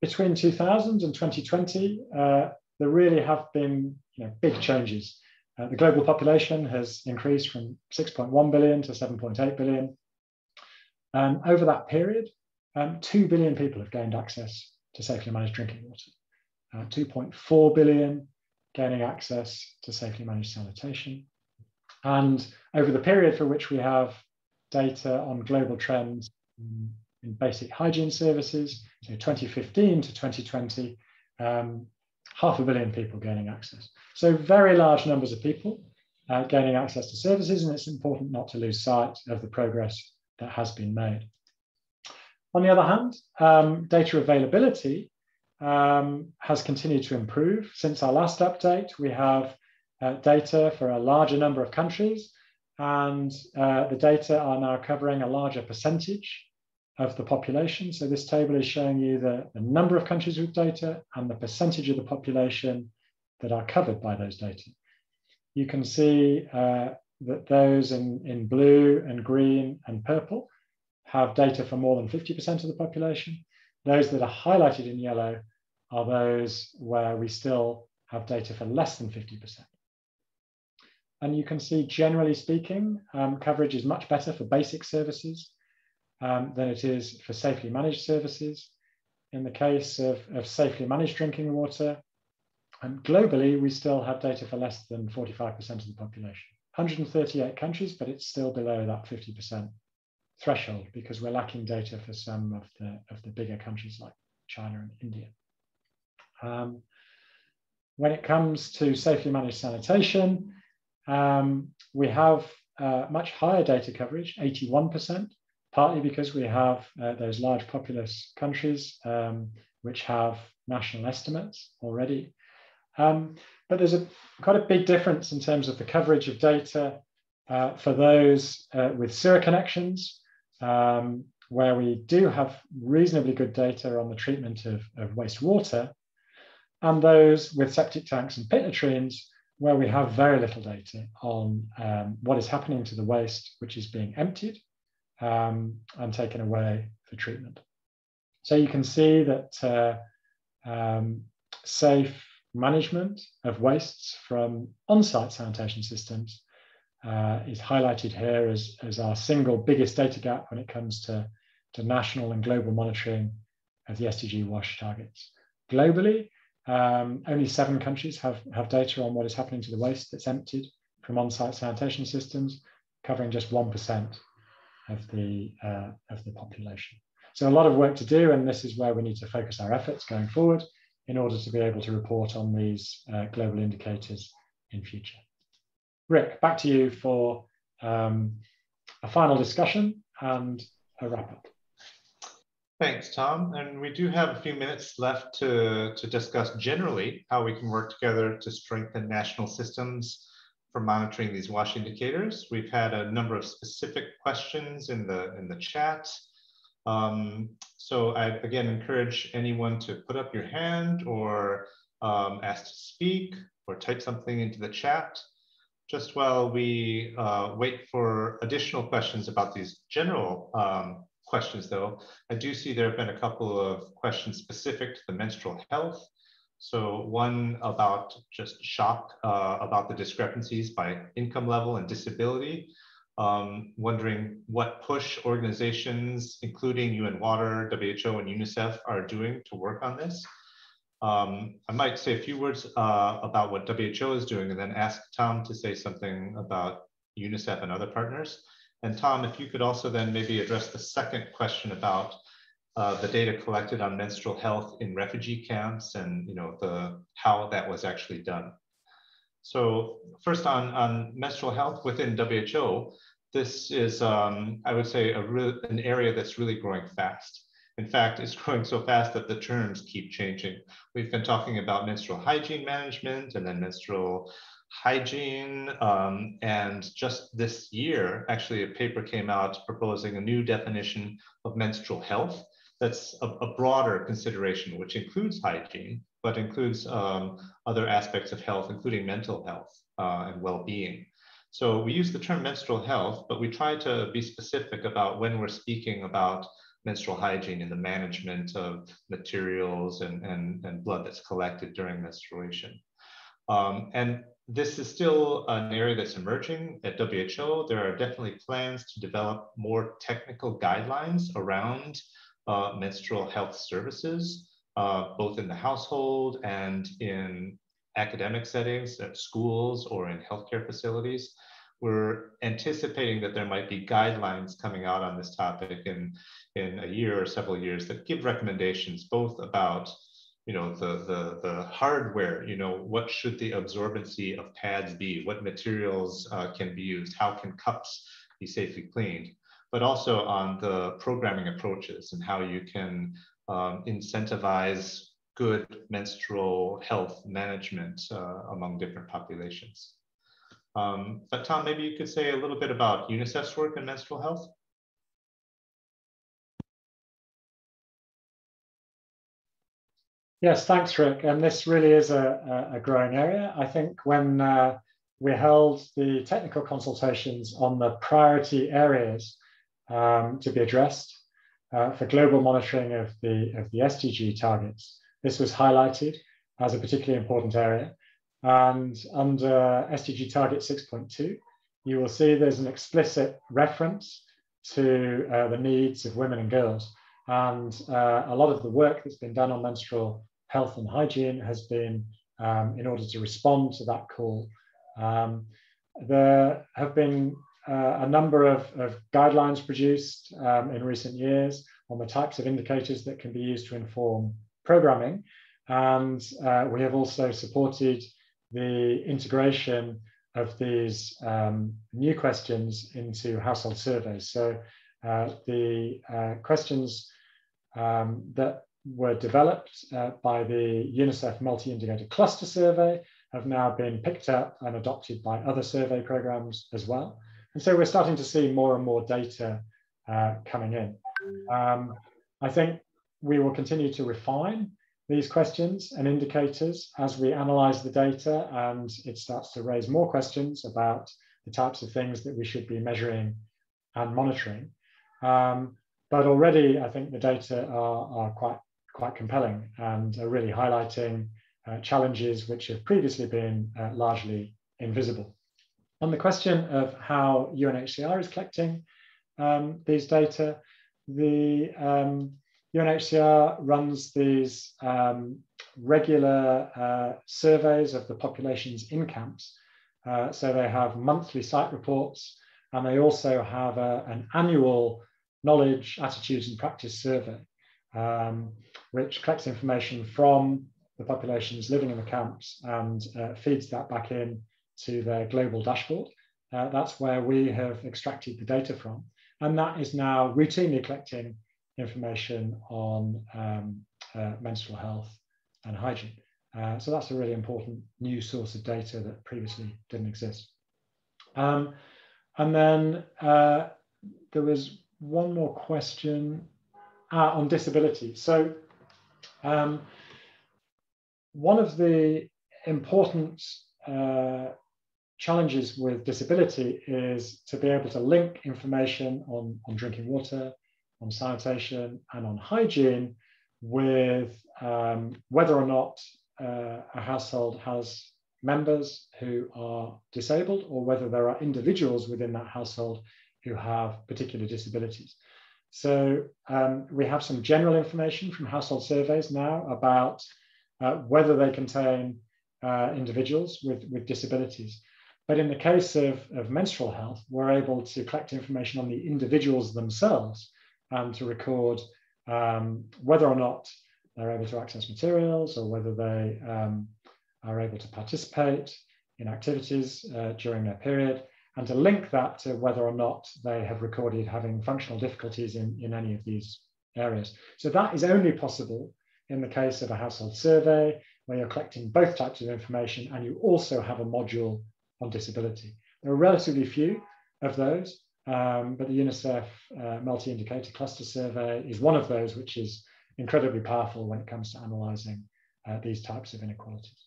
between 2000 and 2020, uh, there really have been you know, big changes. Uh, the global population has increased from 6.1 billion to 7.8 billion. Um, over that period, um, 2 billion people have gained access to safely managed drinking water. Uh, 2.4 billion gaining access to safely managed sanitation. And over the period for which we have data on global trends in, in basic hygiene services, so 2015 to 2020, um, half a billion people gaining access. So very large numbers of people uh, gaining access to services, and it's important not to lose sight of the progress that has been made. On the other hand, um, data availability um, has continued to improve. Since our last update, we have uh, data for a larger number of countries, and uh, the data are now covering a larger percentage of the population. So this table is showing you the, the number of countries with data and the percentage of the population that are covered by those data. You can see uh, that those in, in blue and green and purple have data for more than 50% of the population. Those that are highlighted in yellow are those where we still have data for less than 50%. And you can see, generally speaking, um, coverage is much better for basic services um, than it is for safely managed services. In the case of, of safely managed drinking water, and globally, we still have data for less than 45% of the population. 138 countries, but it's still below that 50% threshold because we're lacking data for some of the, of the bigger countries like China and India. Um, when it comes to safely managed sanitation, um, we have uh, much higher data coverage, 81%, partly because we have uh, those large populous countries um, which have national estimates already. Um, but there's a quite a big difference in terms of the coverage of data uh, for those uh, with sewer connections, um, where we do have reasonably good data on the treatment of, of wastewater, and those with septic tanks and pit latrines, where we have very little data on um, what is happening to the waste which is being emptied um, and taken away for treatment. So you can see that uh, um, safe management of wastes from on-site sanitation systems uh, is highlighted here as, as our single biggest data gap when it comes to, to national and global monitoring of the SDG WASH targets. Globally, um, only seven countries have, have data on what is happening to the waste that's emptied from on-site sanitation systems, covering just 1% of the, uh, of the population. So a lot of work to do, and this is where we need to focus our efforts going forward in order to be able to report on these uh, global indicators in future. Rick, back to you for um, a final discussion and a wrap up. Thanks, Tom. And we do have a few minutes left to, to discuss generally how we can work together to strengthen national systems for monitoring these WASH indicators. We've had a number of specific questions in the, in the chat. Um, so I again encourage anyone to put up your hand or um, ask to speak or type something into the chat. Just while we uh, wait for additional questions about these general um, questions though. I do see there have been a couple of questions specific to the menstrual health. So one about just shock uh, about the discrepancies by income level and disability. Um, wondering what push organizations, including UN Water, WHO, and UNICEF are doing to work on this. Um, I might say a few words uh, about what WHO is doing and then ask Tom to say something about UNICEF and other partners. And Tom, if you could also then maybe address the second question about uh, the data collected on menstrual health in refugee camps and you know the how that was actually done. So first on, on menstrual health within WHO, this is, um, I would say, a an area that's really growing fast. In fact, it's growing so fast that the terms keep changing. We've been talking about menstrual hygiene management and then menstrual hygiene. Um, and just this year, actually, a paper came out proposing a new definition of menstrual health that's a, a broader consideration, which includes hygiene, but includes um, other aspects of health, including mental health uh, and well-being. So we use the term menstrual health, but we try to be specific about when we're speaking about menstrual hygiene and the management of materials and, and, and blood that's collected during menstruation. Um, and this is still an area that's emerging at WHO. There are definitely plans to develop more technical guidelines around uh, menstrual health services, uh, both in the household and in academic settings at schools or in healthcare facilities. We're anticipating that there might be guidelines coming out on this topic in, in a year or several years that give recommendations both about you know the the the hardware you know what should the absorbency of pads be? What materials uh, can be used? How can cups be safely cleaned but also on the programming approaches and how you can um, incentivize good menstrual health management uh, among different populations um, but tom maybe you could say a little bit about unicef's work in menstrual health Yes, thanks, Rick. And this really is a, a growing area. I think when uh, we held the technical consultations on the priority areas um, to be addressed uh, for global monitoring of the, of the SDG targets, this was highlighted as a particularly important area. And under SDG target 6.2, you will see there's an explicit reference to uh, the needs of women and girls and uh, a lot of the work that's been done on menstrual health and hygiene has been um, in order to respond to that call. Um, there have been uh, a number of, of guidelines produced um, in recent years on the types of indicators that can be used to inform programming. And uh, we have also supported the integration of these um, new questions into household surveys. So uh, the uh, questions um, that were developed uh, by the UNICEF Multi-Indicator Cluster Survey have now been picked up and adopted by other survey programs as well. And so we're starting to see more and more data uh, coming in. Um, I think we will continue to refine these questions and indicators as we analyze the data and it starts to raise more questions about the types of things that we should be measuring and monitoring. Um, but already, I think the data are, are quite, quite compelling and are really highlighting uh, challenges which have previously been uh, largely invisible. On the question of how UNHCR is collecting um, these data, the um, UNHCR runs these um, regular uh, surveys of the populations in camps. Uh, so they have monthly site reports and they also have a, an annual knowledge, attitudes, and practice survey, um, which collects information from the populations living in the camps and uh, feeds that back in to their global dashboard. Uh, that's where we have extracted the data from. And that is now routinely collecting information on um, uh, menstrual health and hygiene. Uh, so that's a really important new source of data that previously didn't exist. Um, and then uh, there was one more question uh, on disability. So um, one of the important uh, challenges with disability is to be able to link information on, on drinking water, on sanitation, and on hygiene with um, whether or not uh, a household has members who are disabled or whether there are individuals within that household who have particular disabilities. So um, we have some general information from household surveys now about uh, whether they contain uh, individuals with, with disabilities. But in the case of, of menstrual health, we're able to collect information on the individuals themselves and to record um, whether or not they're able to access materials or whether they um, are able to participate in activities uh, during their period and to link that to whether or not they have recorded having functional difficulties in, in any of these areas. So that is only possible in the case of a household survey where you're collecting both types of information and you also have a module on disability. There are relatively few of those, um, but the UNICEF uh, multi-indicator cluster survey is one of those which is incredibly powerful when it comes to analyzing uh, these types of inequalities.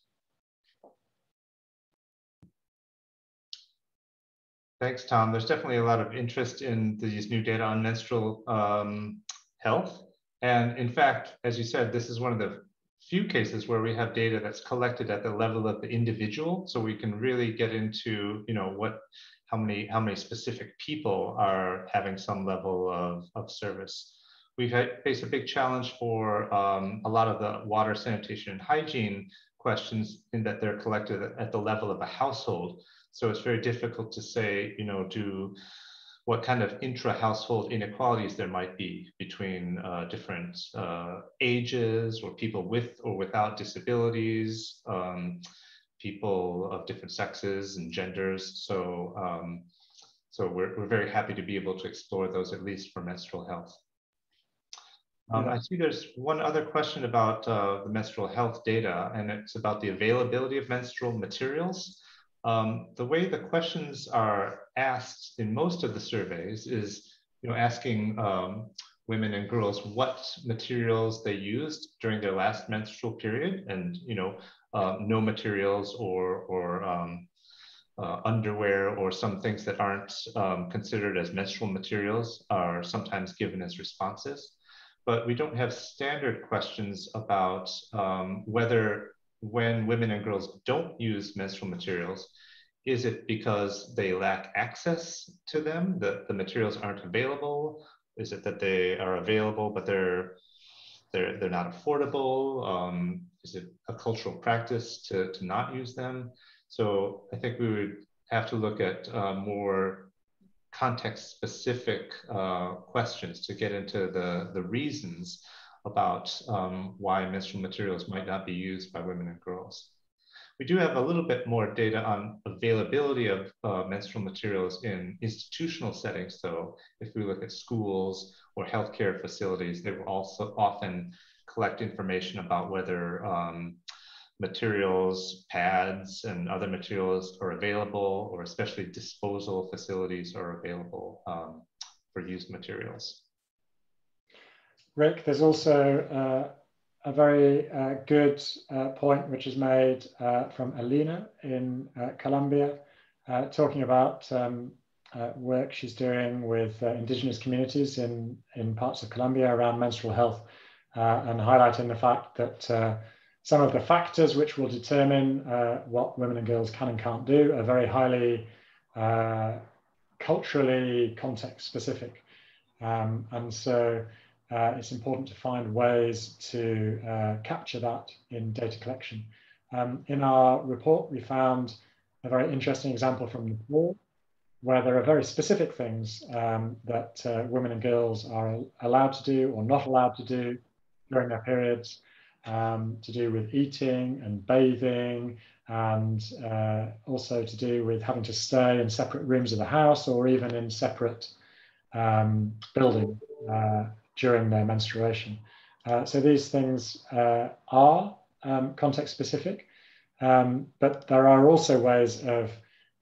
Thanks, Tom. There's definitely a lot of interest in these new data on menstrual um, health. And in fact, as you said, this is one of the few cases where we have data that's collected at the level of the individual. So we can really get into, you know, what, how many, how many specific people are having some level of, of service. We've had, faced a big challenge for um, a lot of the water, sanitation, and hygiene questions in that they're collected at the level of a household. So it's very difficult to say, you know, do what kind of intra-household inequalities there might be between uh, different uh, ages or people with or without disabilities, um, people of different sexes and genders. So, um, so we're, we're very happy to be able to explore those at least for menstrual health. Um, I see there's one other question about uh, the menstrual health data, and it's about the availability of menstrual materials. Um, the way the questions are asked in most of the surveys is, you know, asking um, women and girls what materials they used during their last menstrual period, and you know, uh, no materials or or um, uh, underwear or some things that aren't um, considered as menstrual materials are sometimes given as responses. But we don't have standard questions about um, whether when women and girls don't use menstrual materials, is it because they lack access to them, that the materials aren't available? Is it that they are available, but they're they're, they're not affordable? Um, is it a cultural practice to, to not use them? So I think we would have to look at uh, more context specific uh, questions to get into the, the reasons about um, why menstrual materials might not be used by women and girls. We do have a little bit more data on availability of uh, menstrual materials in institutional settings. So if we look at schools or healthcare facilities, they will also often collect information about whether um, materials, pads, and other materials are available, or especially disposal facilities are available um, for used materials. Rick, there's also uh, a very uh, good uh, point which is made uh, from Alina in uh, Colombia, uh, talking about um, work she's doing with indigenous communities in, in parts of Colombia around menstrual health and highlighting the fact that some of the factors which will determine what women and girls can and can't do are very highly culturally context specific. Um, and so uh, it's important to find ways to uh, capture that in data collection. Um, in our report, we found a very interesting example from Nepal, where there are very specific things um, that uh, women and girls are allowed to do or not allowed to do during their periods, um, to do with eating and bathing, and uh, also to do with having to stay in separate rooms of the house or even in separate um, buildings uh, during their menstruation. Uh, so these things uh, are um, context specific, um, but there are also ways of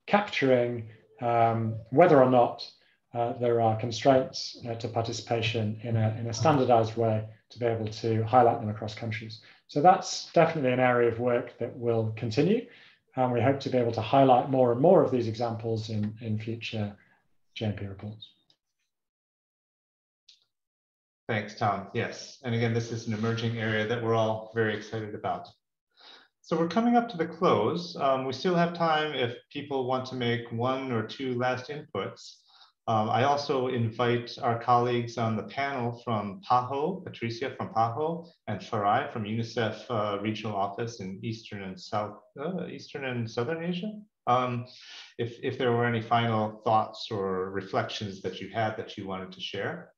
capturing um, whether or not uh, there are constraints uh, to participation in a, in a standardized way to be able to highlight them across countries. So that's definitely an area of work that will continue. And we hope to be able to highlight more and more of these examples in, in future JMP reports. Thanks, Tom. Yes. And again, this is an emerging area that we're all very excited about. So we're coming up to the close. Um, we still have time if people want to make one or two last inputs. Um, I also invite our colleagues on the panel from PAHO, Patricia from PAHO, and Farai from UNICEF uh, Regional Office in Eastern and South, uh, Eastern and Southern Asia. Um, if, if there were any final thoughts or reflections that you had that you wanted to share.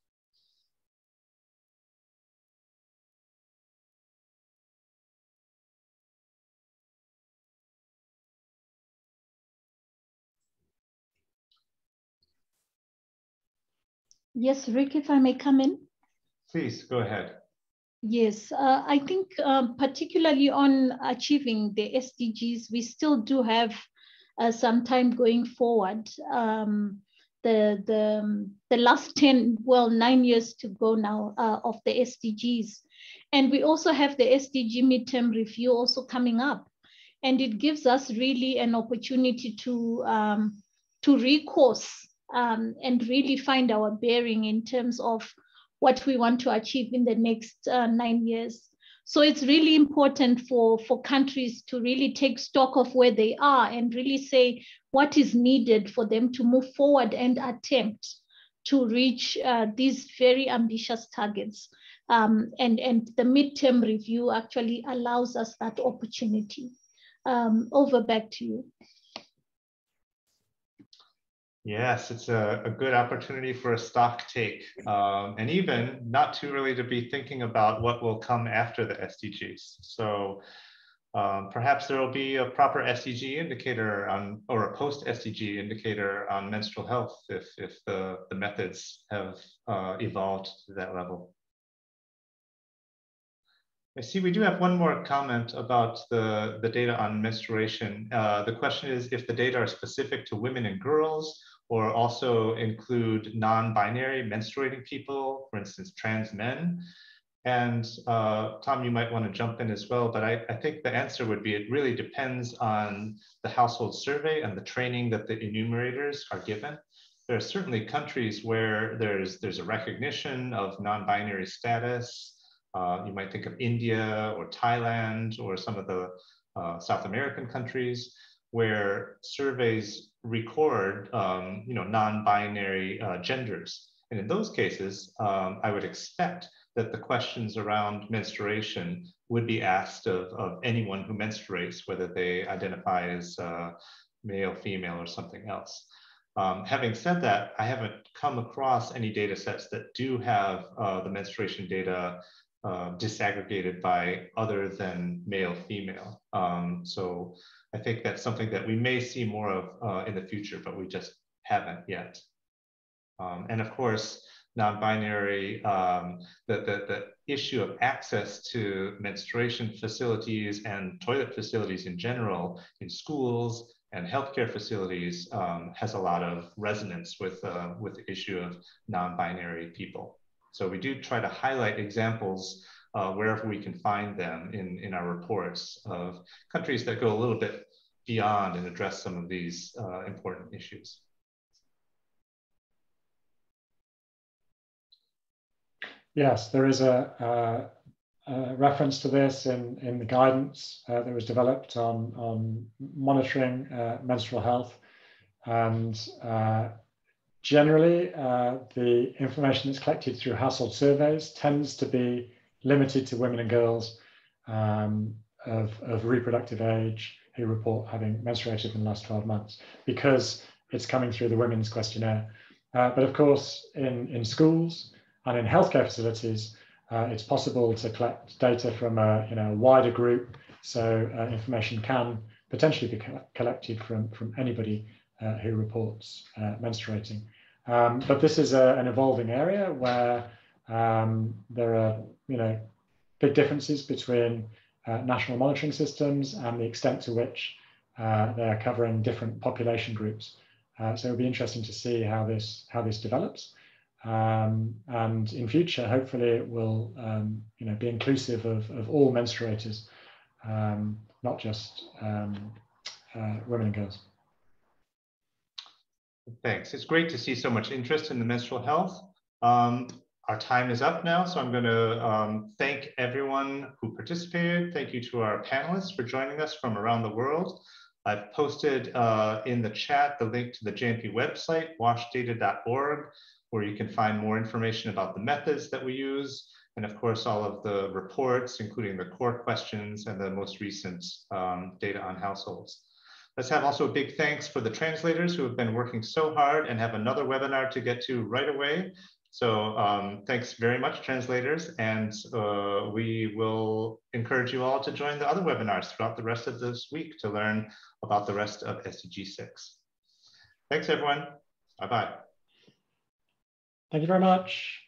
Yes, Rick, if I may come in. Please go ahead. Yes, uh, I think um, particularly on achieving the SDGs, we still do have uh, some time going forward. Um, the, the, the last 10, well, nine years to go now uh, of the SDGs. And we also have the SDG midterm review also coming up. And it gives us really an opportunity to, um, to recourse um, and really find our bearing in terms of what we want to achieve in the next uh, nine years. So it's really important for, for countries to really take stock of where they are and really say what is needed for them to move forward and attempt to reach uh, these very ambitious targets. Um, and, and the midterm review actually allows us that opportunity. Um, over back to you. Yes, it's a, a good opportunity for a stock take, um, and even not too early to be thinking about what will come after the SDGs. So um, perhaps there will be a proper SDG indicator on, or a post SDG indicator on menstrual health if, if the, the methods have uh, evolved to that level. I see we do have one more comment about the, the data on menstruation. Uh, the question is if the data are specific to women and girls or also include non-binary menstruating people, for instance, trans men. And uh, Tom, you might want to jump in as well, but I, I, think the answer would be it really depends on the household survey and the training that the enumerators are given. There are certainly countries where there's, there's a recognition of non-binary status, uh, you might think of India or Thailand or some of the uh, South American countries where surveys record, um, you know, non-binary uh, genders. And in those cases, um, I would expect that the questions around menstruation would be asked of, of anyone who menstruates, whether they identify as uh, male, female, or something else. Um, having said that, I haven't come across any data sets that do have uh, the menstruation data uh, disaggregated by other than male female. Um, so I think that's something that we may see more of uh, in the future, but we just haven't yet. Um, and of course, non-binary, um, the, the, the issue of access to menstruation facilities and toilet facilities in general in schools and healthcare facilities um, has a lot of resonance with, uh, with the issue of non-binary people. So we do try to highlight examples uh, wherever we can find them in, in our reports of countries that go a little bit beyond and address some of these uh, important issues. Yes, there is a, a, reference to this in, in the guidance uh, that was developed on, on monitoring uh, menstrual health. And uh, generally, uh, the information that's collected through household surveys tends to be limited to women and girls um, of, of reproductive age who report having menstruated in the last 12 months because it's coming through the women's questionnaire. Uh, but of course, in, in schools and in healthcare facilities, uh, it's possible to collect data from a you know, wider group. So uh, information can potentially be co collected from, from anybody who reports uh, menstruating. Um, but this is a, an evolving area where um, there are you know, big differences between uh, national monitoring systems and the extent to which uh, they're covering different population groups. Uh, so it'll be interesting to see how this how this develops. Um, and in future, hopefully, it will um, you know be inclusive of, of all menstruators, um, not just um, uh, women and girls. Thanks. It's great to see so much interest in the menstrual health. Um, our time is up now, so I'm going to um, thank everyone who participated. Thank you to our panelists for joining us from around the world. I've posted uh, in the chat the link to the JMP website, washdata.org, where you can find more information about the methods that we use, and of course, all of the reports, including the core questions and the most recent um, data on households. Let's have also a big thanks for the translators who have been working so hard and have another webinar to get to right away. So um, thanks very much, translators. And uh, we will encourage you all to join the other webinars throughout the rest of this week to learn about the rest of SDG 6. Thanks, everyone. Bye-bye. Thank you very much.